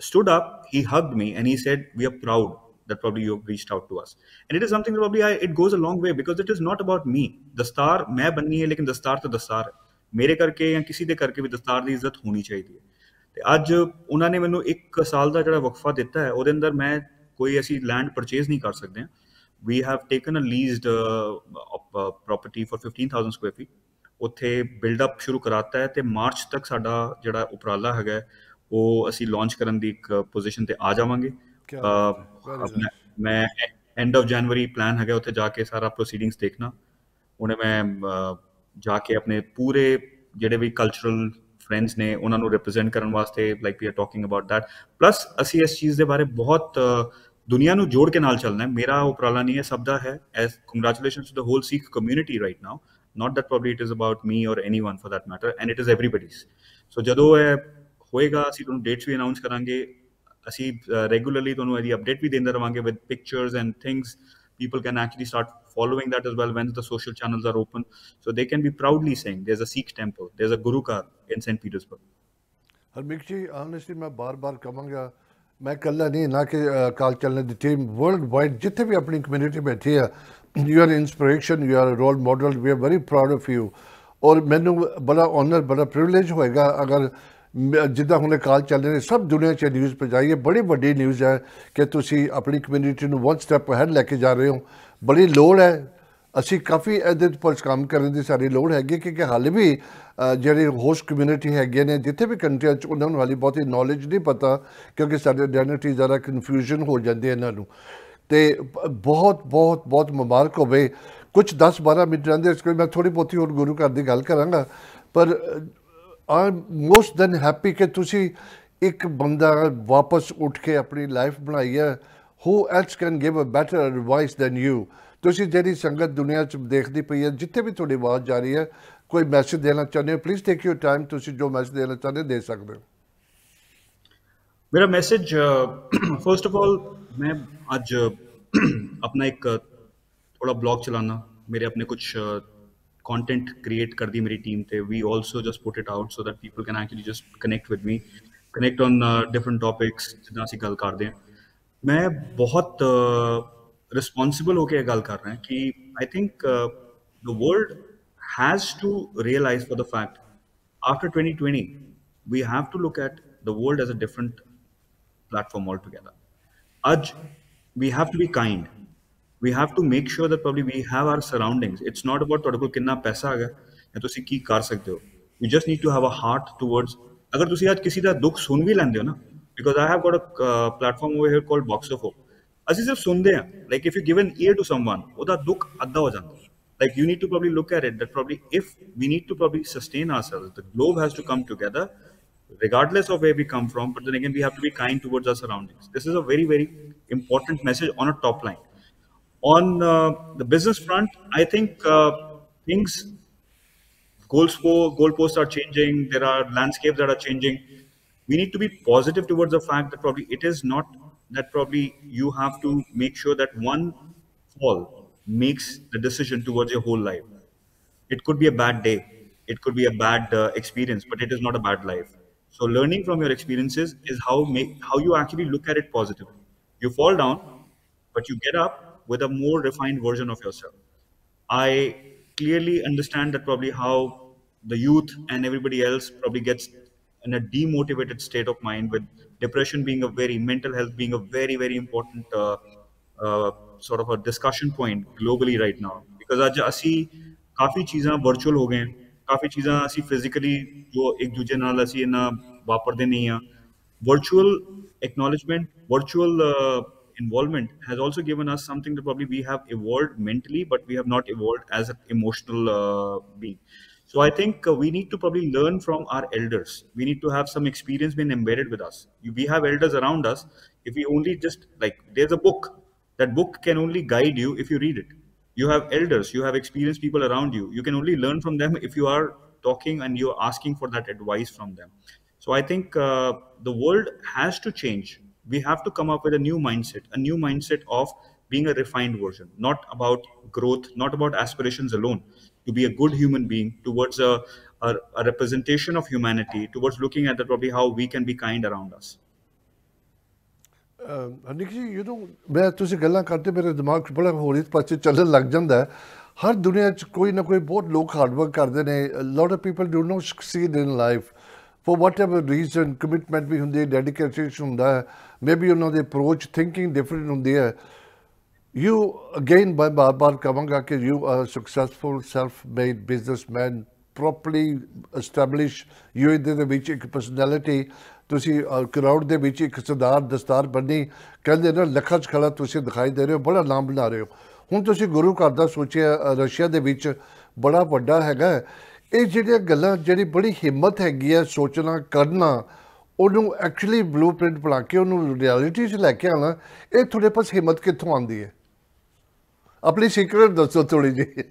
stood up he hugged me and he said we are proud that probably you reached out to us and it is something that probably I, it goes a long way because it is not about me दस्तार मैं बननी है लेकिन दस्तार तो दस्तार है ਮੇਰੇ ਕਰਕੇ ਜਾਂ ਕਿਸੇ ਦੇ ਕਰਕੇ ਵੀ ਦਸਤਾਰ ਦੀ ਇੱਜ਼ਤ ਹੋਣੀ ਚਾਹੀਦੀ ਹੈ ਤੇ ਅੱਜ ਉਹਨਾਂ ਨੇ ਮੈਨੂੰ 1 ਸਾਲ ਦਾ ਜਿਹੜਾ ਵਕਫਾ ਦਿੱਤਾ ਹੈ ਉਹਦੇ ਅੰਦਰ ਮੈਂ ਕੋਈ ਅਸੀਂ ਲੈਂਡ ਪਰਚੇਸ ਨਹੀਂ ਕਰ ਸਕਦੇ we have taken a leased property for 15000 square feet ਉੱਥੇ ਬਿਲਡ ਅਪ ਸ਼ੁਰੂ ਕਰਾਤਾ ਹੈ ਤੇ ਮਾਰਚ ਤੱਕ ਸਾਡਾ ਜਿਹੜਾ ਉਪਰਾਲਾ ਹੈਗਾ ਉਹ ਅਸੀਂ ਲਾਂਚ ਕਰਨ ਦੀ ਇੱਕ ਪੋਜੀਸ਼ਨ ਤੇ ਆ ਜਾਵਾਂਗੇ ਮੈਂ ਐਂਡ ਆਫ ਜਨਵਰੀ ਪਲਾਨ ਹੈਗਾ ਉੱਥੇ ਜਾ ਕੇ ਸਾਰਾ ਪ੍ਰੋਸੀਡਿੰਗਸ ਦੇਖਣਾ ਉਹਨੇ ਮੈਂ ਜਾ ਕੇ ਆਪਣੇ ਪੂਰੇ ਜਿਹੜੇ ਵੀ ਕਲਚਰਲ ਫਰੈਂਡਸ ਨੇ ਉਹਨਾਂ ਨੂੰ ਰਿਪਰੈਜ਼ੈਂਟ ਕਰਨ ਵਾਸਤੇ like we are talking about that plus ਅਸੀਂ ਇਸ ਚੀਜ਼ ਦੇ ਬਾਰੇ ਬਹੁਤ ਦੁਨੀਆ ਨੂੰ ਜੋੜ ਕੇ ਨਾਲ ਚੱਲਣਾ ਹੈ ਮੇਰਾ ਉਪਰਾਲਾ ਨਹੀਂ ਹੈ ਸਭ ਦਾ ਹੈ S congratulations to the whole Sikh community right now not that probably it is about me or anyone for that matter and it is everybody's so ਜਦੋਂ ਇਹ ਹੋਏਗਾ ਅਸੀਂ ਤੁਹਾਨੂੰ ਡੇਟਸ ਵੀ ਅਨਾਉਂਸ ਕਰਾਂਗੇ ਅਸੀਂ ਰੈਗੂਲਰਲੀ ਤੁਹਾਨੂੰ ਇਹਦੀ ਅਪਡੇਟ ਵੀ ਦਿੰਦੇ ਰਵਾਂਗੇ with pictures and things people can actually start following that as well when the social channels are open. So they can be proudly saying there's a Sikh temple, there's a Gurukar in St. Petersburg. Harmik ji honestly ਮੈਂ ਬਾਰ-ਬਾਰ ਕਹਾਂਗਾ ਮੈਂ ਇਕੱਲਾ ਨਹੀਂ ਨਾ ਕਿ ਕਾਲ ਚੱਲਣ ਦੀ team world wide ਜਿੱਥੇ ਵੀ ਆਪਣੀ ਕਮਿਊਨਿਟੀ ਬੈਠੀ ਆ you are inspiration you are role model we are very proud of you ਔਰ ਮੈਨੂੰ ਬੜਾ ਓਨਰ ਬੜਾ ਪ੍ਰਿਵਿਲੇਜ ਹੋਏਗਾ ਅਗਰ ਜਿੱਦਾਂ ਹੁਣੇ ਕਾਲ ਚੱਲ ਰਹੇ ਨੇ ਸਭ ਦੁਨੀਆ 'ਚ ਨਿਊਜ਼ ਪਹੁੰਚਾਈਏ ਬੜੀ ਵੱਡੀ ਨਿਊਜ਼ ਹੈ ਕਿ ਤੁਸੀਂ ਆਪਣੀ ਕਮਿਊਨਿਟੀ ਨੂੰ ਵਨ ਸਟੈਪ ਅਹੈਡ ਲੈ ਕੇ ਜਾ ਰਹੇ ਹੋ ਬੜੀ ਲੋੜ ਹੈ ਅਸੀਂ ਕਾਫੀ ਇਹਦੇ ਉੱਪਰ ਕੰਮ ਕਰਨ ਦੀ ਸਾਰੀ ਲੋੜ ਹੈਗੀ ਕਿ ਹਾਲੇ ਵੀ ਜਿਹੜੇ ਹੋਸਟ ਕਮਿਊਨਿਟੀ ਹੈਗੇ ਨੇ ਜਿੱਥੇ ਵੀ ਕੰਟਰੀਆਂ 'ਚ ਉਹਨਾਂ ਨੂੰ ਹਾਲੇ ਬਹੁਤੀ ਨੌਲੇਜ ਨਹੀਂ ਪਤਾ ਕਿਉਂਕਿ ਸਾਡੇ ਆਇਡੈਂਟੀ ਜ਼ਿਆਦਾ ਕਨਫਿਊਜ਼ਨ ਹੋ ਜਾਂਦੀ ਹੈ ਇਹਨਾਂ ਨੂੰ ਤੇ ਬਹੁਤ ਬਹੁਤ ਬਹੁਤ ਮੁਬਾਰਕ ਹੋਵੇ ਕੁਝ 10 12 ਮਿੰਟ ਰਹਿੰਦੇ ਇਸ ਕੋਈ ਮੈਂ ਥੋੜੀ ਬਹੁਤੀ ਹੋਰ ਗੁਰੂ ਘਰ ਦੀ ਗੱਲ ਕਰਾਂਗਾ ਪਰ ਆਈ ਮੋਸਟ ਦੈਨ ਹੈਪੀ ਕਿ ਤੁਸੀਂ ਇੱਕ ਬੰਦਾ ਵਾਪਸ ਉੱਠ ਕੇ ਆਪਣੀ ਲਾਈਫ ਬਣਾਈ ਹੈ who else can give a better advice than you ਤੁਸੀਂ ਜਿਹੜੀ ਸੰਗਤ ਦੁਨੀਆ 'ਚ ਦੇਖਦੀ ਪਈ ਹੈ ਜਿੱਥੇ ਵੀ ਤੁਹਾਡੀ ਆਵਾਜ਼ ਜਾ ਰਹੀ ਹੈ ਕੋਈ ਮੈਸੇਜ ਦੇਣਾ ਚਾਹੁੰਦੇ ਹੋ ਪਲੀਜ਼ ਟੇਕ ਯੂਰ ਟਾਈਮ ਤੁਸੀਂ ਜੋ ਮੈਸੇਜ ਦੇਣਾ ਚਾਹੁੰਦੇ ਦੇ ਸਕਦੇ ਹੋ ਮੇਰਾ ਮੈਸੇਜ ਫਰਸਟ ਆਫ ਆਲ ਮੈਂ ਅੱਜ ਆਪਣਾ ਇੱਕ ਥੋੜਾ ਬਲੌਗ ਚਲਾਣਾ ਮੇਰੇ ਆਪਣੇ ਕੁਝ content create kar di meri team te we also just put it out so that people can actually just connect with me connect on uh, different topics ਜਿੱਦਾਂ ਅਸੀਂ ਗੱਲ ਕਰਦੇ bahut ਮੈਂ ਬਹੁਤ ਰਿਸਪੌਂਸਿਬਲ gal kar ਗੱਲ ਕਰ ki i think think the world has to realize for the fact after 2020 we have to look at the world as a different platform altogether Aj, we have to be kind we have to make sure that probably we have our surroundings it's not about ਤੁਹਾਡੇ ਕੋਲ ਕਿੰਨਾ ਪੈਸਾ ਹੈਗਾ ਜਾਂ ਤੁਸੀਂ ਕੀ ਕਰ ਸਕਦੇ ਹੋ you just need to have a heart towards ਅਗਰ ਤੁਸੀਂ ਅੱਜ ਕਿਸੇ ਦਾ because i have got a platform over here called box of hope ਅਸੀਂ ਸਿਰਫ ਸੁਣਦੇ ਆ like if you give an ear to someone ਉਹਦਾ ਦੁੱਖ ਅੱਧਾ ਹੋ ਜਾਂਦਾ like you need to probably look at it that probably if we need to probably sustain ourselves the globe has to come together regardless of where we come from but then again we have to be kind towards our surroundings this is a very very important message on a top line on uh, the business front, I think uh, things goals for goalposts are changing. There are landscapes that are changing. We need to be positive towards the fact that probably it is not that probably you have to make sure that one fall makes the decision towards your whole life. It could be a bad day. It could be a bad uh, experience, but it is not a bad life. So learning from your experiences is how make how you actually look at it positively. You fall down, but you get up with a more refined version of yourself. I clearly understand that probably how the youth and everybody else probably gets in a demotivated state of mind with depression being a very mental health being a very very important uh, uh, sort of a discussion point globally right now because ਅੱਜ ਅਸੀਂ ਕਾਫੀ ਚੀਜ਼ਾਂ virtual ਹੋ ਗਏ ਹਾਂ ਕਾਫੀ physically ਅਸੀਂ physically ਜੋ ਇੱਕ ਦੂਜੇ ਨਾਲ ਅਸੀਂ ਇਹਨਾਂ ਵਾਪਰਦੇ ਨਹੀਂ ਆ virtual involvement has also given us something that probably we have evolved mentally, but we have not evolved as an emotional uh, being. So I think uh, we need to probably learn from our elders. We need to have some experience being embedded with us. We have elders around us. If we only just like there's a book, that book can only guide you if you read it. You have elders, you have experienced people around you. You can only learn from them if you are talking and you're asking for that advice from them. So I think uh, the world has to change we have to come up with a new mindset, a new mindset of being a refined version, not about growth, not about aspirations alone, to be a good human being, towards a, a, a representation of humanity, towards looking at the, probably how we can be kind around us. Anik ji ਜਦੋਂ ਮੈਂ ਤੁਸੀਂ ਗੱਲਾਂ ਕਰਦੇ ਮੇਰੇ ਦਿਮਾਗ 'ਚ ਬੜਾ ਹੋਰ ਇਸ ਪਾਸੇ ਚੱਲਣ ਲੱਗ ਜਾਂਦਾ ਹਰ ਦੁਨੀਆ 'ਚ ਕੋਈ ਨਾ ਕੋਈ ਬਹੁਤ ਲੋਕ ਹਾਰਡ ਵਰਕ ਕਰਦੇ ਨੇ lot of people do not succeed in life for whatever reason commitment ਵੀ ਹੁੰਦੀ ਹੈ ਡੈਡੀਕੇਸ਼ਨ ਹੁੰਦਾ ਹੈ ਮੇਬੀ ਉਹਨਾਂ ਦੇ ਅਪਰੋਚ ਥਿੰਕਿੰਗ ਡਿਫਰੈਂਟ ਹੁੰਦੀ ਹੈ ਯੂ ਅਗੇਨ ਬਾਈ ਬਾਰ-ਬਾਰ ਕਹਾਂਗਾ ਕਿ you are successful self made businessman properly establish you in ਦੇ ਵਿੱਚ ਇੱਕ ਪਰਸਨੈਲਿਟੀ ਤੁਸੀਂ ਕਰਾਊਡ ਦੇ ਵਿੱਚ ਇੱਕ ਸਰਦਾਰ ਦਸਤਾਰ ਬੰਨੀ ਕਹਿੰਦੇ ਨਾ ਲੱਖਾਂ ਚ ਖੜਾ ਤੁਸੀਂ ਦਿਖਾਈ ਦੇ ਰਹੇ ਹੋ ਬੜਾ ਨਾਮ ਬਣਾ ਰਹੇ ਹੋ ਹੁਣ ਤੁਸੀਂ ਗੁਰੂ ਘਰ ਦਾ ਸੋਚਿਆ ਰਸ਼ੀਆ ਦੇ ਵਿੱਚ ਬੜਾ ਵੱਡਾ ਹੈਗਾ ਇਹ ਜਿਹੜੀਆਂ ਗੱਲਾਂ ਜਿਹੜੀ ਬੜੀ ਹਿੰਮਤ ਹੈਗੀ ਆ ਸੋਚਣਾ ਕਰਨਾ ਉਹਨੂੰ ਐਕਚੁਅਲੀ ਬਲੂਪ੍ਰਿੰਟ ਬਣਾ ਕੇ ਉਹਨੂੰ ਰਿਐਲਿਟੀ 'ਚ ਲੈ ਕੇ ਆਣਾ ਇਹ ਤੁਹਾਡੇ ਪਾਸ ਹਿੰਮਤ ਕਿੱਥੋਂ ਆਉਂਦੀ ਹੈ ਆਪਣੀ ਸੀਕ੍ਰੇਟ ਦੱਸੋ ਥੋੜੀ ਜਿਹੀ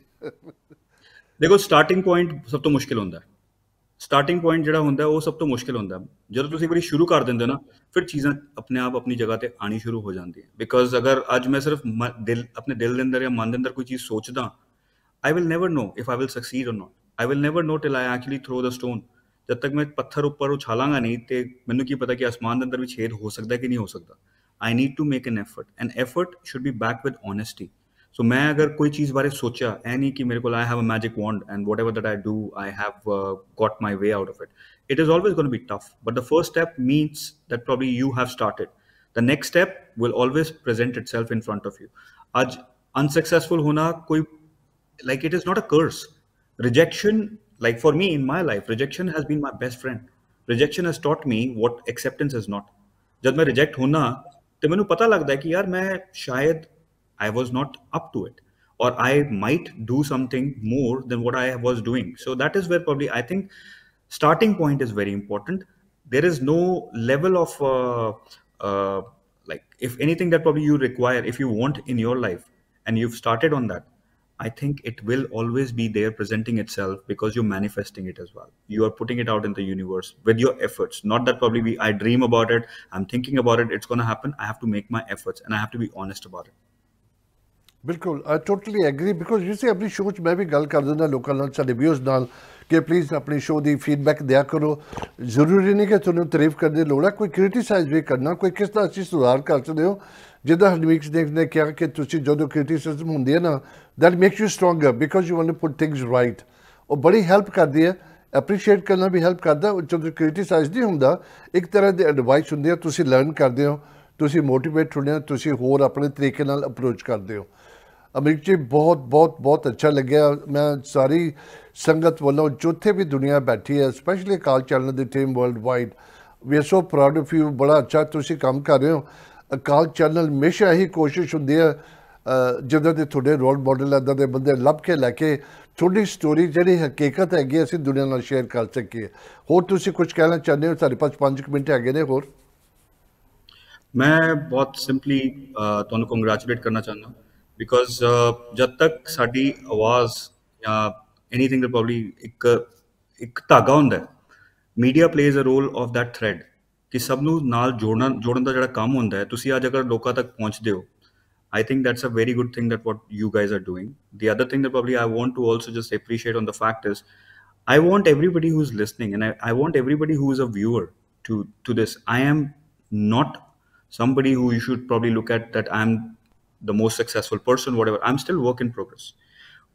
ਦੇਖੋ ਸਟਾਰਟਿੰਗ ਪੁਆਇੰਟ ਸਭ ਤੋਂ ਮੁਸ਼ਕਿਲ ਹੁੰਦਾ ਹੈ ਸਟਾਰਟਿੰਗ ਪੁਆਇੰਟ ਜਿਹੜਾ ਹੁੰਦਾ ਉਹ ਸਭ ਤੋਂ ਮੁਸ਼ਕਿਲ ਹੁੰਦਾ ਜਦੋਂ ਤੁਸੀਂ ਬੜੀ ਵਾਰੀ ਸ਼ੁਰੂ ਕਰ ਦਿੰਦੇ ਹੋ ਨਾ ਫਿਰ ਚੀਜ਼ਾਂ ਆਪਣੇ ਆਪ ਆਪਣੀ ਜਗ੍ਹਾ ਤੇ ਆਣੀ ਸ਼ੁਰੂ ਹੋ ਜਾਂਦੀਆਂ ਬਿਕਾਜ਼ ਅਗਰ ਅੱਜ ਮੈਂ ਸਿਰਫ ਦਿਲ ਆਪਣੇ ਦਿਲ ਦੇ ਅੰਦਰ ਜਾਂ ਮਨ ਦੇ ਅੰਦਰ ਕੋਈ ਚੀਜ਼ ਸੋਚਦਾ I will never know if I will succeed or not I will never know till I actually throw the stone ਜਦ ਤੱਕ ਮੈਂ ਪੱਥਰ ਉੱਪਰ नहीं तो ਤੇ ਮੈਨੂੰ पता कि आसमान के अंदर भी छेद हो सकता है कि नहीं हो सकता I need to make an effort an effort should be back with honesty so मैं अगर कोई चीज़ बारे सोचा है नहीं कि मेरे को I have a magic wand and whatever that I do I have got my way out of it it is always gonna be tough but the first step means that probably you have started the next step will always present itself in front of you as unsuccessful होना कोई like it is not a curse rejection like for me in my life rejection has been my best friend rejection has taught me what acceptance is not जब मैं reject होना तो मैंने पता लगता है कि यार मैं शायद I was not up to it, or I might do something more than what I was doing. So that is where probably I think starting point is very important. There is no level of uh, uh, like if anything that probably you require if you want in your life and you've started on that, I think it will always be there presenting itself because you're manifesting it as well. You are putting it out in the universe with your efforts. Not that probably we, I dream about it, I'm thinking about it, it's going to happen. I have to make my efforts and I have to be honest about it. ਬਿਲਕੁਲ I totally agree because you see ਆਪਣੀ show 'ਚ ਮੈਂ ਵੀ ਗੱਲ ਕਰ ਦਿੰਦਾ ਲੋਕਾਂ ਨਾਲ ਸਾਡੇ ਵਿਊਜ਼ ਨਾਲ ਕਿ ਪਲੀਜ਼ ਆਪਣੀ ਸ਼ੋਅ ਦੀ ਫੀਡਬੈਕ ਦਿਆ ਕਰੋ ਜ਼ਰੂਰੀ ਨਹੀਂ ਕਿ ਤੁਹਾਨੂੰ ਤਾਰੀਫ ਕਰਨ ਦੀ ਕੋਈ ਕ੍ਰਿਟਿਸਾਈਜ਼ ਵੀ ਕਰਨਾ ਕੋਈ ਕਿਸ ਤਰ੍ਹਾਂ ਅਸੀਂ ਸੁਧਾਰ ਕਰ ਸਕਦੇ ਹੋ ਜਿੱਦਾਂ ਹਰਮੀਤ ਦੇਖਦੇ ਨੇ ਕਿਹਾ ਕਿ ਤੁਸੀਂ ਜਦੋਂ ਕ੍ਰਿਟਿਸਿਜ਼ਮ ਹੁੰਦੀ ਹੈ ਨਾ that makes you stronger because you want to put things right ਉਹ ਬੜੀ ਹੈਲਪ ਕਰਦੀ ਹੈ ਅਪਰੀਸ਼ੀਏਟ ਕਰਨਾ ਵੀ ਹੈਲਪ ਕਰਦਾ ਜਦੋਂ ਕ੍ਰਿਟਿਸਾਈਜ਼ ਨਹੀਂ ਹੁੰਦਾ ਇੱਕ ਤਰ੍ਹਾਂ ਦੇ ਐਡਵਾਈਸ ਹੁੰਦੀ ਹੈ ਤੁਸੀਂ ਲਰਨ ਕਰਦੇ ਹੋ ਤੁਸੀਂ ਮੋਟੀਵੇਟ ਹੁੰਦੇ ਹੋ ਤੁਸੀਂ ਹੋਰ ਆਪਣੇ ਤਰੀਕੇ ਨਾਲ ਅਪਰੋਚ ਕਰਦੇ ਹੋ ਅਮਰੀਕ ਜੀ ਬਹੁਤ ਬਹੁਤ ਬਹੁਤ ਅੱਛਾ ਲੱਗਿਆ ਮੈਂ ਸਾਰੀ ਸੰਗਤ ਵੱਲੋਂ ਜਿੱਥੇ ਵੀ ਦੁਨੀਆ ਬੈਠੀ ਹੈ ਸਪੈਸ਼ਲੀ ਕਾਲ ਚੈਨਲ ਦੀ team world wide we are so proud of you ਬੜਾ ਅੱਛਾ ਤੁਸੀਂ ਕੰਮ ਕਰ ਰਹੇ ਹੋ ਅਕਾਲ ਚੈਨਲ ਹਮੇਸ਼ਾ ਹੀ ਕੋਸ਼ਿਸ਼ ਹੁੰਦੀ ਹੈ ਜਦੋਂ ਦੇ ਤੁਹਾਡੇ ਰੋਲ ਮਾਡਲ ਇਦਾਂ ਦੇ ਬੰਦੇ ਲੱਭ ਕੇ ਲੈ ਕੇ ਤੁਹਾਡੀ ਸਟੋਰੀ ਜਿਹੜੀ ਹਕੀਕਤ ਹੈਗੀ ਅਸੀਂ ਦੁਨੀਆ ਨਾਲ ਸ਼ੇਅਰ ਕਰ ਸਕੀਏ ਹੋਰ ਤੁਸੀਂ ਕੁਝ ਕਹਿਣਾ ਚਾਹੁੰਦੇ ਹੋ ਸਾਡੇ ਪਾਸ 5 ਮਿੰਟ ਹੈਗੇ ਨੇ ਹੋਰ ਮੈਂ ਬਹੁਤ ਸਿੰਪਲੀ ਤੁਹਾਨੂੰ ਕੰਗ੍ਰੈਚੁਲੇਟ ਕਰਨਾ ਚਾਹੁੰਦਾ ਬਿਕੋਜ਼ ਜਦ ਤੱਕ ਸਾਡੀ ਆਵਾਜ਼ ਜਾਂ ਐਨੀਥਿੰਗ ਦਾ ਪ੍ਰੋਬਬਲੀ ਇੱਕ ਇੱਕ ਧਾਗਾ ਹੁੰਦਾ ਹੈ media plays a role of that thread ਕਿ think that's a very good thing that what you guys are doing. The other thing that probably I want to also just appreciate on the fact is I want everybody who's listening and I, I want everybody who's a viewer to to this. I am not somebody who you should probably look at that I'm the most successful person, whatever. I'm still work in progress.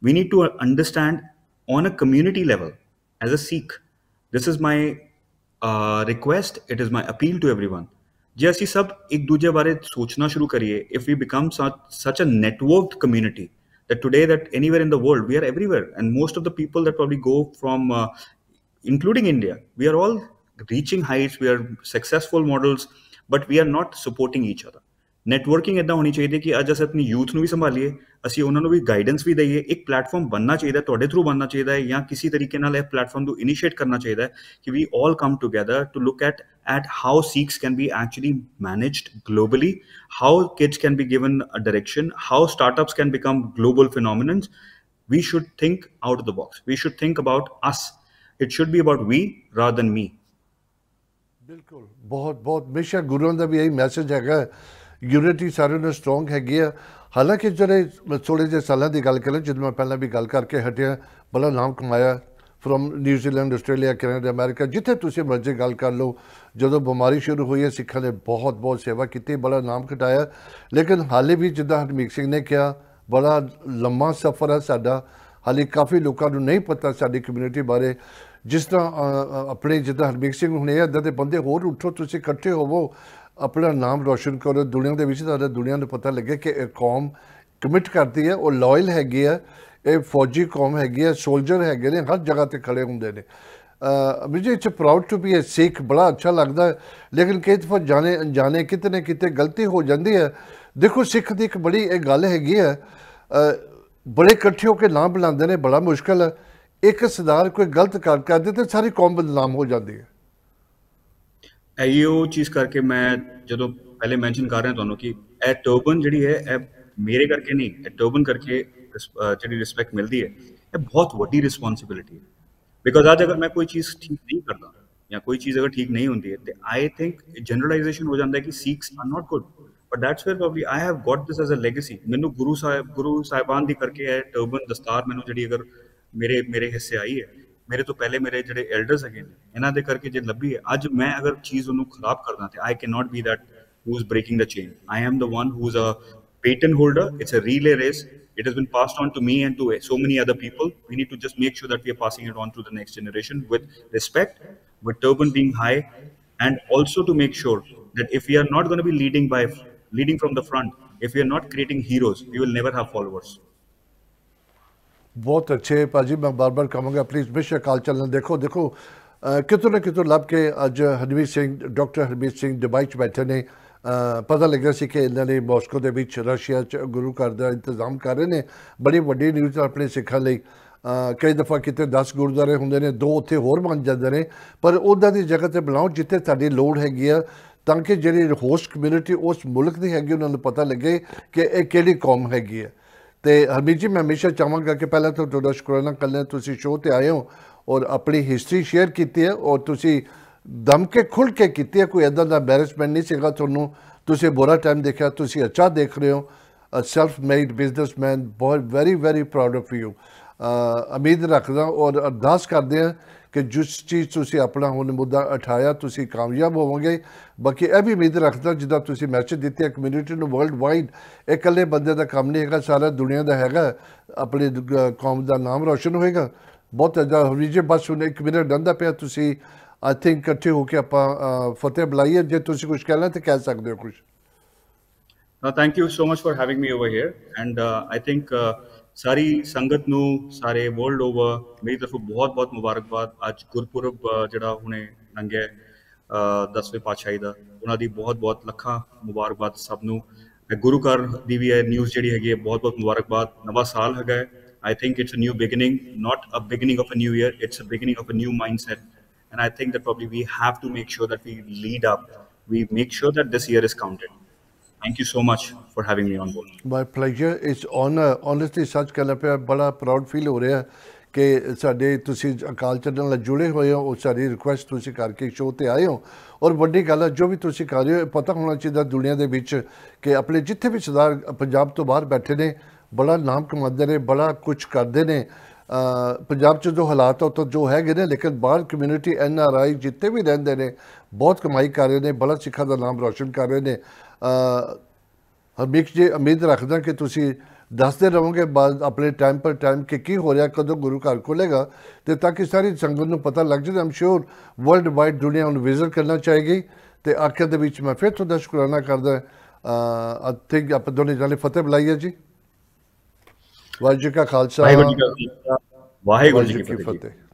We need to understand on a community level, as a Sikh, this is my request it is my appeal to everyone ਜੇ ਅਸੀਂ ਸਭ ਇੱਕ ਦੂਜੇ ਬਾਰੇ ਸੋਚਣਾ ਸ਼ੁਰੂ ਕਰੀਏ if we that today that anywhere in the world we are everywhere and most of the people that probably go from uh, including india we are all reaching heights we are successful models but we are not supporting each other networking ਇਦਾਂ ਹੋਣੀ ਚਾਹੀਦੀ ਕਿ ਅੱਜ ਅਸੀਂ ਆਪਣੀ youth ਨੂੰ ਵੀ ਸੰਭਾਲੀਏ ਅਸੀਂ ਉਹਨਾਂ ਨੂੰ ਵੀ ਗਾਈਡੈਂਸ ਵੀ ਦਈਏ ਇੱਕ ਪਲੇਟਫਾਰਮ ਬੰਨਣਾ ਚਾਹੀਦਾ ਤੁਹਾਡੇ ਥਰੂ ਬੰਨਣਾ ਚਾਹੀਦਾ ਹੈ ਜਾਂ ਕਿਸੇ ਤਰੀਕੇ ਨਾਲ ਇਹ ਪਲੇਟਫਾਰਮ ਨੂੰ ਇਨੀਸ਼ੀਏਟ ਕਰਨਾ ਚਾਹੀਦਾ ਹੈ ਕਿ we all come together to look at at how Sikhs can be actually managed globally how kids can be given a direction how startups can become global phenomenons we should think out of the box we should think about us it should be about we rather than me ਬਿਲਕੁਲ ਬਹੁਤ ਬਹੁਤ ਬੇਸ਼ੱਕ ਗੁਰੂਆਂ ਦਾ ਵੀ ਇਹੀ message ਹੈਗਾ unity ਸਾਰਿਆਂ ਨਾਲ strong ਹੈਗੀ ਆ ਹਾਲਾਂਕਿ ਜਿਹੜੇ ਥੋੜੇ ਜਿਹੇ ਸਾਲਾਂ ਦੀ ਗੱਲ ਕਰ ਲਓ ਜਦੋਂ ਮੈਂ ਪਹਿਲਾਂ ਵੀ ਗੱਲ ਕਰਕੇ ਹਟਿਆ ਬੜਾ ਨਾਮ ਕਮਾਇਆ firm New Zealand Australia Canada America ਜਿੱਥੇ ਤੁਸੀਂ ਮਰਜ਼ੀ ਗੱਲ ਕਰ ਲਓ ਜਦੋਂ ਬਿਮਾਰੀ ਸ਼ੁਰੂ ਹੋਈ ਹੈ ਸਿੱਖਾਂ ਨੇ ਬਹੁਤ ਬਹੁਤ ਸੇਵਾ ਕੀਤੀ ਬੜਾ ਨਾਮ ਘਟਾਇਆ ਲੇਕਿਨ ਹਾਲੇ ਵੀ ਜਿੱਦਾਂ ਹਰਮੀਤ ਸਿੰਘ ਨੇ ਕਿਹਾ ਬੜਾ ਲੰਮਾ ਸਫ਼ਰ ਹੈ ਸਾਡਾ ਹਾਲੇ ਕਾਫੀ ਲੋਕਾਂ ਨੂੰ ਨਹੀਂ ਪਤਾ ਸਾਡੀ ਕਮਿਊਨਿਟੀ ਬਾਰੇ ਜਿਸ ਤਰ੍ਹਾਂ ਆਪਣੇ ਜਿੱਦਾਂ ਹਰਮੀਤ ਸਿੰਘ ਹੁਣੇ ਇਦਾਂ ਦੇ ਬੰਦੇ ਹੋਰ ਉੱਠੋ ਤੁਸੀਂ ਇਕੱਠੇ ਹੋਵੋ ਆਪਣਾ ਨਾਮ ਰੋਸ਼ਨ ਕਰੋ ਦੁਨੀਆ ਦੇ ਵਿੱਚ ਤਾਂ ਦੁਨੀਆ ਨੂੰ ਪਤਾ ਲੱਗੇ ਕਿ ਇਹ ਕੌਮ ਕਮਿਟ ਕਰਦੀ ਹੈ ਉਹ ਲਾਇਲ ਹੈਗੀ ਹੈ ਇਹ ਫੌਜੀ ਕੌਮ ਹੈਗੀ ਹੈ ਸੋਲਜਰ ਹੈਗੇ ਨੇ ਹਰ ਜਗ੍ਹਾ ਤੇ ਖੜੇ ਹੁੰਦੇ ਨੇ Amarji it's proud to be a Sikh ਬੜਾ ਅੱਛਾ ਲੱਗਦਾ ਹੈ ਲੇਕਿਨ ਕਿਤੇ ਫਿਰ ਜਾਣੇ ਅਣਜਾਣੇ ਕਿਤਨੇ ਕਿਤੇ ਗਲਤੀ ਹੋ ਜਾਂਦੀ ਹੈ ਦੇਖੋ ਸਿੱਖ ਦੀ ਇੱਕ ਬੜੀ ਇਹ ਗੱਲ ਹੈਗੀ ਹੈ ਬੜੇ ਇਕੱਠਿਓ ਕੇ ਨਾਮ ਬੁਲਾਉਂਦੇ ਨੇ ਬੜਾ ਮੁਸ਼ਕਲ ਹੈ ਇੱਕ ਸਰਦਾਰ ਕੋਈ ਗਲਤ ਕਰ ਕਰਦੇ ਤੇ ਸਾਰੀ ਕੌਮ ਬਦਨਾਮ ਹੋ ਜਾਂਦੀ ਹੈ ਇਹ ਉਹ ਚੀਜ਼ ਕਰਕੇ ਮੈਂ ਜਦੋਂ ਪਹਿਲੇ ਮੈਂਸ਼ਨ ਕਰ ਰਿਹਾ ਤੁਹਾਨੂੰ ਕਿ ਇਹ ਟਰਬਨ ਜਿਹੜੀ ਹੈ ਇਹ ਮੇਰੇ ਕਰਕੇ ਨਹੀਂ ਇਹ ਟਰਬਨ ਕਰਕੇ ਜਿਹੜੀ ਰਿਸਪੈਕਟ ਮਿਲਦੀ ਹੈ ਇਹ ਬਹੁਤ ਵੱਡੀ ਰਿਸਪੌਂਸਿਬਿਲਟੀ ਹੈ ਬਿਕੋਜ਼ ਅੱਜ ਅਗਰ ਮੈਂ ਕੋਈ ਚੀਜ਼ ਠੀਕ ਨਹੀਂ ਕਰਦਾ ਜਾਂ ਕੋਈ ਚੀਜ਼ ਅਗਰ ਠੀਕ ਨਹੀਂ ਹੁੰਦੀ ਹੈ ਤੇ ਆਈ ਥਿੰਕ ਜਨਰਲਾਈਜੇਸ਼ਨ ਹੋ ਜਾਂਦਾ ਹੈ ਕਿ Sikhs are not good but that's where probably I have got this as a legacy ਮੈਨੂੰ ਗੁਰੂ ਸਾਹਿਬ ਗੁਰੂ ਸਾਹਿਬਾਨ ਦੀ ਕਰਕੇ ਇਹ ਟਰਬਨ ਦਸਤਾਰ ਮੈਨੂੰ ਜਿਹੜੀ ਅਗਰ ਮੇਰੇ ਮੇਰੇ ਹਿੱਸੇ ਆਈ ਹੈ ਮੇਰੇ ਤੋਂ ਪਹਿਲੇ ਮੇਰੇ ਜਿਹੜੇ ਐਲਡਰਸ ਹੈਗੇ ਨੇ ਇਹਨਾਂ ਦੇ ਕਰਕੇ ਜੇ ਲੱਭੀ ਹੈ ਅੱਜ ਮੈਂ ਅਗਰ ਚੀਜ਼ ਉਹਨੂੰ ਖਰਾਬ ਕਰਦਾ ਤੇ I can not be that who is breaking the chain I am the patent holder. It's a relay race. It has been passed on to me and to so many other people. We need to just make sure that we are passing it on to the next generation with respect, with turban being high, and also to make sure that if we are not going to be leading by leading from the front, if we are not creating heroes, we will never have followers. ਬਹੁਤ ਅੱਛੇ ਭਾਜੀ ਮੈਂ ਬਾਰ-ਬਾਰ ਕਹਾਂਗਾ please ਮਿਸ਼ਰ ਕਾਲ ਚੱਲਣ ਦੇਖੋ ਦੇਖੋ ਕਿਤੋਂ ਨਾ ਕਿਤੋਂ ਲੱਭ ਕੇ ਅੱਜ ਹਰਮੀਤ ਸਿੰਘ ਡਾਕਟਰ ਹਰਮੀਤ ਸਿੰਘ ਦੁਬਈ 'ਚ ਬੈਠੇ ਨੇ ਪਤਾ ਲੱਗਿਆ ਸੀ ਕਿ ਇਹਨਾਂ ਨੇ ਮਾਸਕੋ ਦੇ ਵਿੱਚ ਰਸ਼ੀਆ 'ਚ ਗੁਰੂ ਘਰ ਦਾ ਇੰਤਜ਼ਾਮ ਕਰ ਰਹੇ ਨੇ ਬੜੀ ਵੱਡੀ ਨਿਊਜ਼ ਆਪਣੇ ਸਿੱਖਾਂ ਲਈ ਕਈ ਦਫਾ ਕਿਤੇ 10 ਗੁਰਦਾਰੇ ਹੁੰਦੇ ਨੇ ਦੋ ਉੱਥੇ ਹੋਰ ਬਣ ਜਾਂਦੇ ਨੇ ਪਰ ਉਹਦਾਂ ਦੀ ਜਗ੍ਹਾ ਤੇ ਬਣਾਓ ਜਿੱਥੇ ਤੁਹਾਡੀ ਲੋੜ ਹੈਗੀ ਆ ਤਾਂ ਕਿ ਜਿਹੜੀ ਹੋਸਟ ਕਮਿਊਨਿਟੀ ਉਸ ਮੁਲਕ ਦੀ ਹੈਗੀ ਉਹਨਾਂ ਨੂੰ ਪਤਾ ਲੱਗੇ ਕਿ ਇਹ ਕਿਹੜੀ ਕੌਮ ਹੈਗੀ ਹੈ ਤੇ ਹਰਮੀਤ ਜੀ ਮੈਂ ਹਮੇਸ਼ਾ ਚਾਹਾਂਗਾ ਕਿ ਪਹਿਲਾਂ ਤਾਂ ਤੁਹਾਡਾ ਸ਼ੁਕਰਾਨਾ ਕੱਲ੍ਹ ਤੁਸੀਂ ਸ਼ੋਅ ਤੇ ਆਏ ਹੋ ਔਰ ਆਪਣੀ ਹਿਸਟਰੀ ਸ਼ੇਅਰ ਕੀਤੀ ਹੈ ਔਰ ਤੁਸੀਂ ਦਮ ਕੇ ਖੁੱਲ ਕੇ ਕੀਤੀ ਹੈ ਕੋਈ ਇਦਾਂ ਦਾ ਬੈਰੈਸਮੈਂਟ ਨਹੀਂ ਸੀਗਾ ਤੁਹਾਨੂੰ ਤੁਸੀਂ ਬੋਰਾ ਟਾਈਮ ਦੇਖਿਆ ਤੁਸੀਂ ਅੱਛਾ ਦੇਖ ਰਹੇ ਹੋ ਸੈਲਫ ਮੇਡ ਬਿਜ਼ਨਸਮੈਨ ਬਹੁਤ very very proud of you ਅ ਉਮੀਦ ਰੱਖਦਾ ਔਰ ਅਰਦਾਸ ਕਰਦੇ ਹਾਂ ਕਿ ਜਿਸ ਚੀਜ਼ ਤੁਸੀਂ ਆਪਣਾ ਹੁਣ ਮੁੱਦਾ ਉਠਾਇਆ ਤੁਸੀਂ ਕਾਮਯਾਬ ਹੋਵੋਗੇ ਬਾਕੀ ਇਹ ਵੀ ਉਮੀਦ ਰੱਖਦਾ ਜਿੱਦਾਂ ਤੁਸੀਂ ਮੈਸੇਜ ਦਿੱਤੇ ਕਮਿਊਨਿਟੀ ਨੂੰ ਵਰਲਡ ਵਾਈਡ ਇਕੱਲੇ ਬੰਦੇ ਦਾ ਕੰਮ ਨਹੀਂ ਹੈਗਾ ਸਾਰਾ ਦੁਨੀਆ ਦਾ ਹੈਗਾ ਆਪਣੇ ਕੌਮ ਦਾ ਨਾਮ ਰੋਸ਼ਨ ਹੋਏਗਾ ਬਹੁਤ ਅਜਾ ਜੇ ਬਸ ਉਹਨੇ ਇੱਕ ਮਿੰਟ ਡੰਦਾ ਪਿਆ ਤੁਸੀਂ ਆਈ ਥਿੰਕ ਇਕੱਠੇ ਹੋ ਕੇ ਆਪਾਂ ਫਤਿਹ ਬੁਲਾਈਏ ਜੇ ਤੁਸੀਂ ਕੁਝ ਕਹਿਣਾ ਤੇ ਕਹਿ ਸਕਦੇ ਹੋ ਕੁਝ thank you so much for having me over here and I think ਸਾਰੀ ਸੰਗਤ ਨੂੰ ਸਾਰੇ ਵਰਲਡ ਓਵਰ ਮੇਰੀ ਤਰਫੋਂ ਬਹੁਤ-ਬਹੁਤ ਮੁਬਾਰਕਬਾਦ ਅੱਜ ਗੁਰਪੁਰਬ ਜਿਹੜਾ ਹੁਣੇ ਲੰਘਿਆ 10ਵੇਂ ਪਾਤਸ਼ਾਹੀ ਦਾ ਉਹਨਾਂ ਦੀ ਬਹੁਤ-ਬਹੁਤ ਲੱਖਾਂ ਮੁਬਾਰਕਬਾਦ ਸਭ ਨੂੰ ਗੁਰੂ ਘਰ ਦੀ ਵੀ ਇਹ ਨਿਊਜ਼ ਜਿਹੜੀ ਹੈਗੀ ਬਹੁਤ-ਬਹੁਤ ਮੁਬਾਰਕਬਾਦ ਨਵਾਂ ਸਾਲ ਹੈਗਾ ਹੈ I think it's a new beginning not a beginning of a new year it's a beginning of a new mindset and I think that probably we have to make sure that we lead up we make sure that this year is counted thank you so much for having me on board. My pleasure. It's honor. Honestly, ਸੱਚ ਕਹਿਣਾ ਪਿਆ ਬੜਾ proud feel ਹੋ ਰਿਹਾ ਕਿ ਸਾਡੇ ਤੁਸੀਂ ਅਕਾਲ ਚੜਨ ਨਾਲ ਜੁੜੇ ਹੋਏ ਹੋ ਉਹ ਸਾਰੀ ਰਿਕੁਐਸਟ ਤੁਸੀਂ ਕਰਕੇ ਸ਼ੋਅ ਤੇ ਆਏ ਹੋ ਔਰ ਵੱਡੀ ਗੱਲ ਹੈ ਜੋ ਵੀ ਤੁਸੀਂ ਕਰ ਰਹੇ ਹੋ ਪਤਾ ਹੋਣਾ ਚਾਹੀਦਾ ਦੁਨੀਆ ਦੇ ਵਿੱਚ ਕਿ ਆਪਣੇ ਜਿੱਥੇ ਵੀ ਸਰਦਾਰ ਪੰਜਾਬ ਤੋਂ ਬਾਹਰ ਬੈਠੇ ਨੇ ਬੜਾ ਨਾਮ ਕਮਾਉਂਦੇ ਨੇ ਬੜਾ ਕੁਝ ਕਰਦੇ ਨੇ ਪੰਜਾਬ 'ਚ ਜੋ ਹਾਲਾਤ ਹੋ ਤਾਂ ਜੋ ਹੈਗੇ ਨੇ ਲੇਕਿਨ ਬਾਹਰ ਕਮਿਊਨਿਟੀ ਐਨ ਆਰ ਆਈ ਜਿੱਤੇ ਵੀ ਰਹਿੰਦੇ ਨੇ ਬਹੁਤ ਕਮਾਈ ਕਰ ਰਹੇ ਨੇ ਬੜਾ ਸਿੱਖਾ ਦਾ ਨਾਮ ਰੋਸ਼ਨ ਕਰ ਰਹੇ ਨੇ ਹਰਮੀਕ ਜੀ ਉਮੀਦ ਰੱਖਦਾ ਕਿ ਤੁਸੀਂ ਦੱਸਦੇ ਰਹੋਗੇ ਬਾਅਦ ਆਪਣੇ ਟਾਈਮ ਪਰ ਟਾਈਮ ਕਿ ਕੀ ਹੋ ਰਿਹਾ ਕਦੋਂ ਗੁਰੂ ਘਰ ਖੁੱਲੇਗਾ ਤੇ ਤਾਂ ਕਿ ਸਾਰੀ ਸੰਗਤ ਨੂੰ ਪਤਾ ਲੱਗ ਜਾਵੇ ਆਮ ਸ਼ੋਰ ਵਰਲਡ ਵਾਈਡ ਦੁਨੀਆ ਨੂੰ ਵਿਜ਼ਿਟ ਕਰਨਾ ਚਾਹੀਗੀ ਤੇ ਆਖਰ ਦੇ ਵਿੱਚ ਮੈਂ ਫਿਰ ਤੁਹਾਡਾ ਸ਼ੁਕਰਾਨਾ ਕਰਦਾ ਆ ਥਿੰਕ ਆਪਾਂ ਦੋਨੇ ਜਾਨੇ ਫਤਿਹ ਬੁਲਾਈਏ ਜੀ ਵਾਹਿਗੁਰੂ ਜੀ ਕਾ ਖਾਲਸਾ ਵਾਹਿਗੁਰੂ ਜੀ ਕੀ ਫਤਿਹ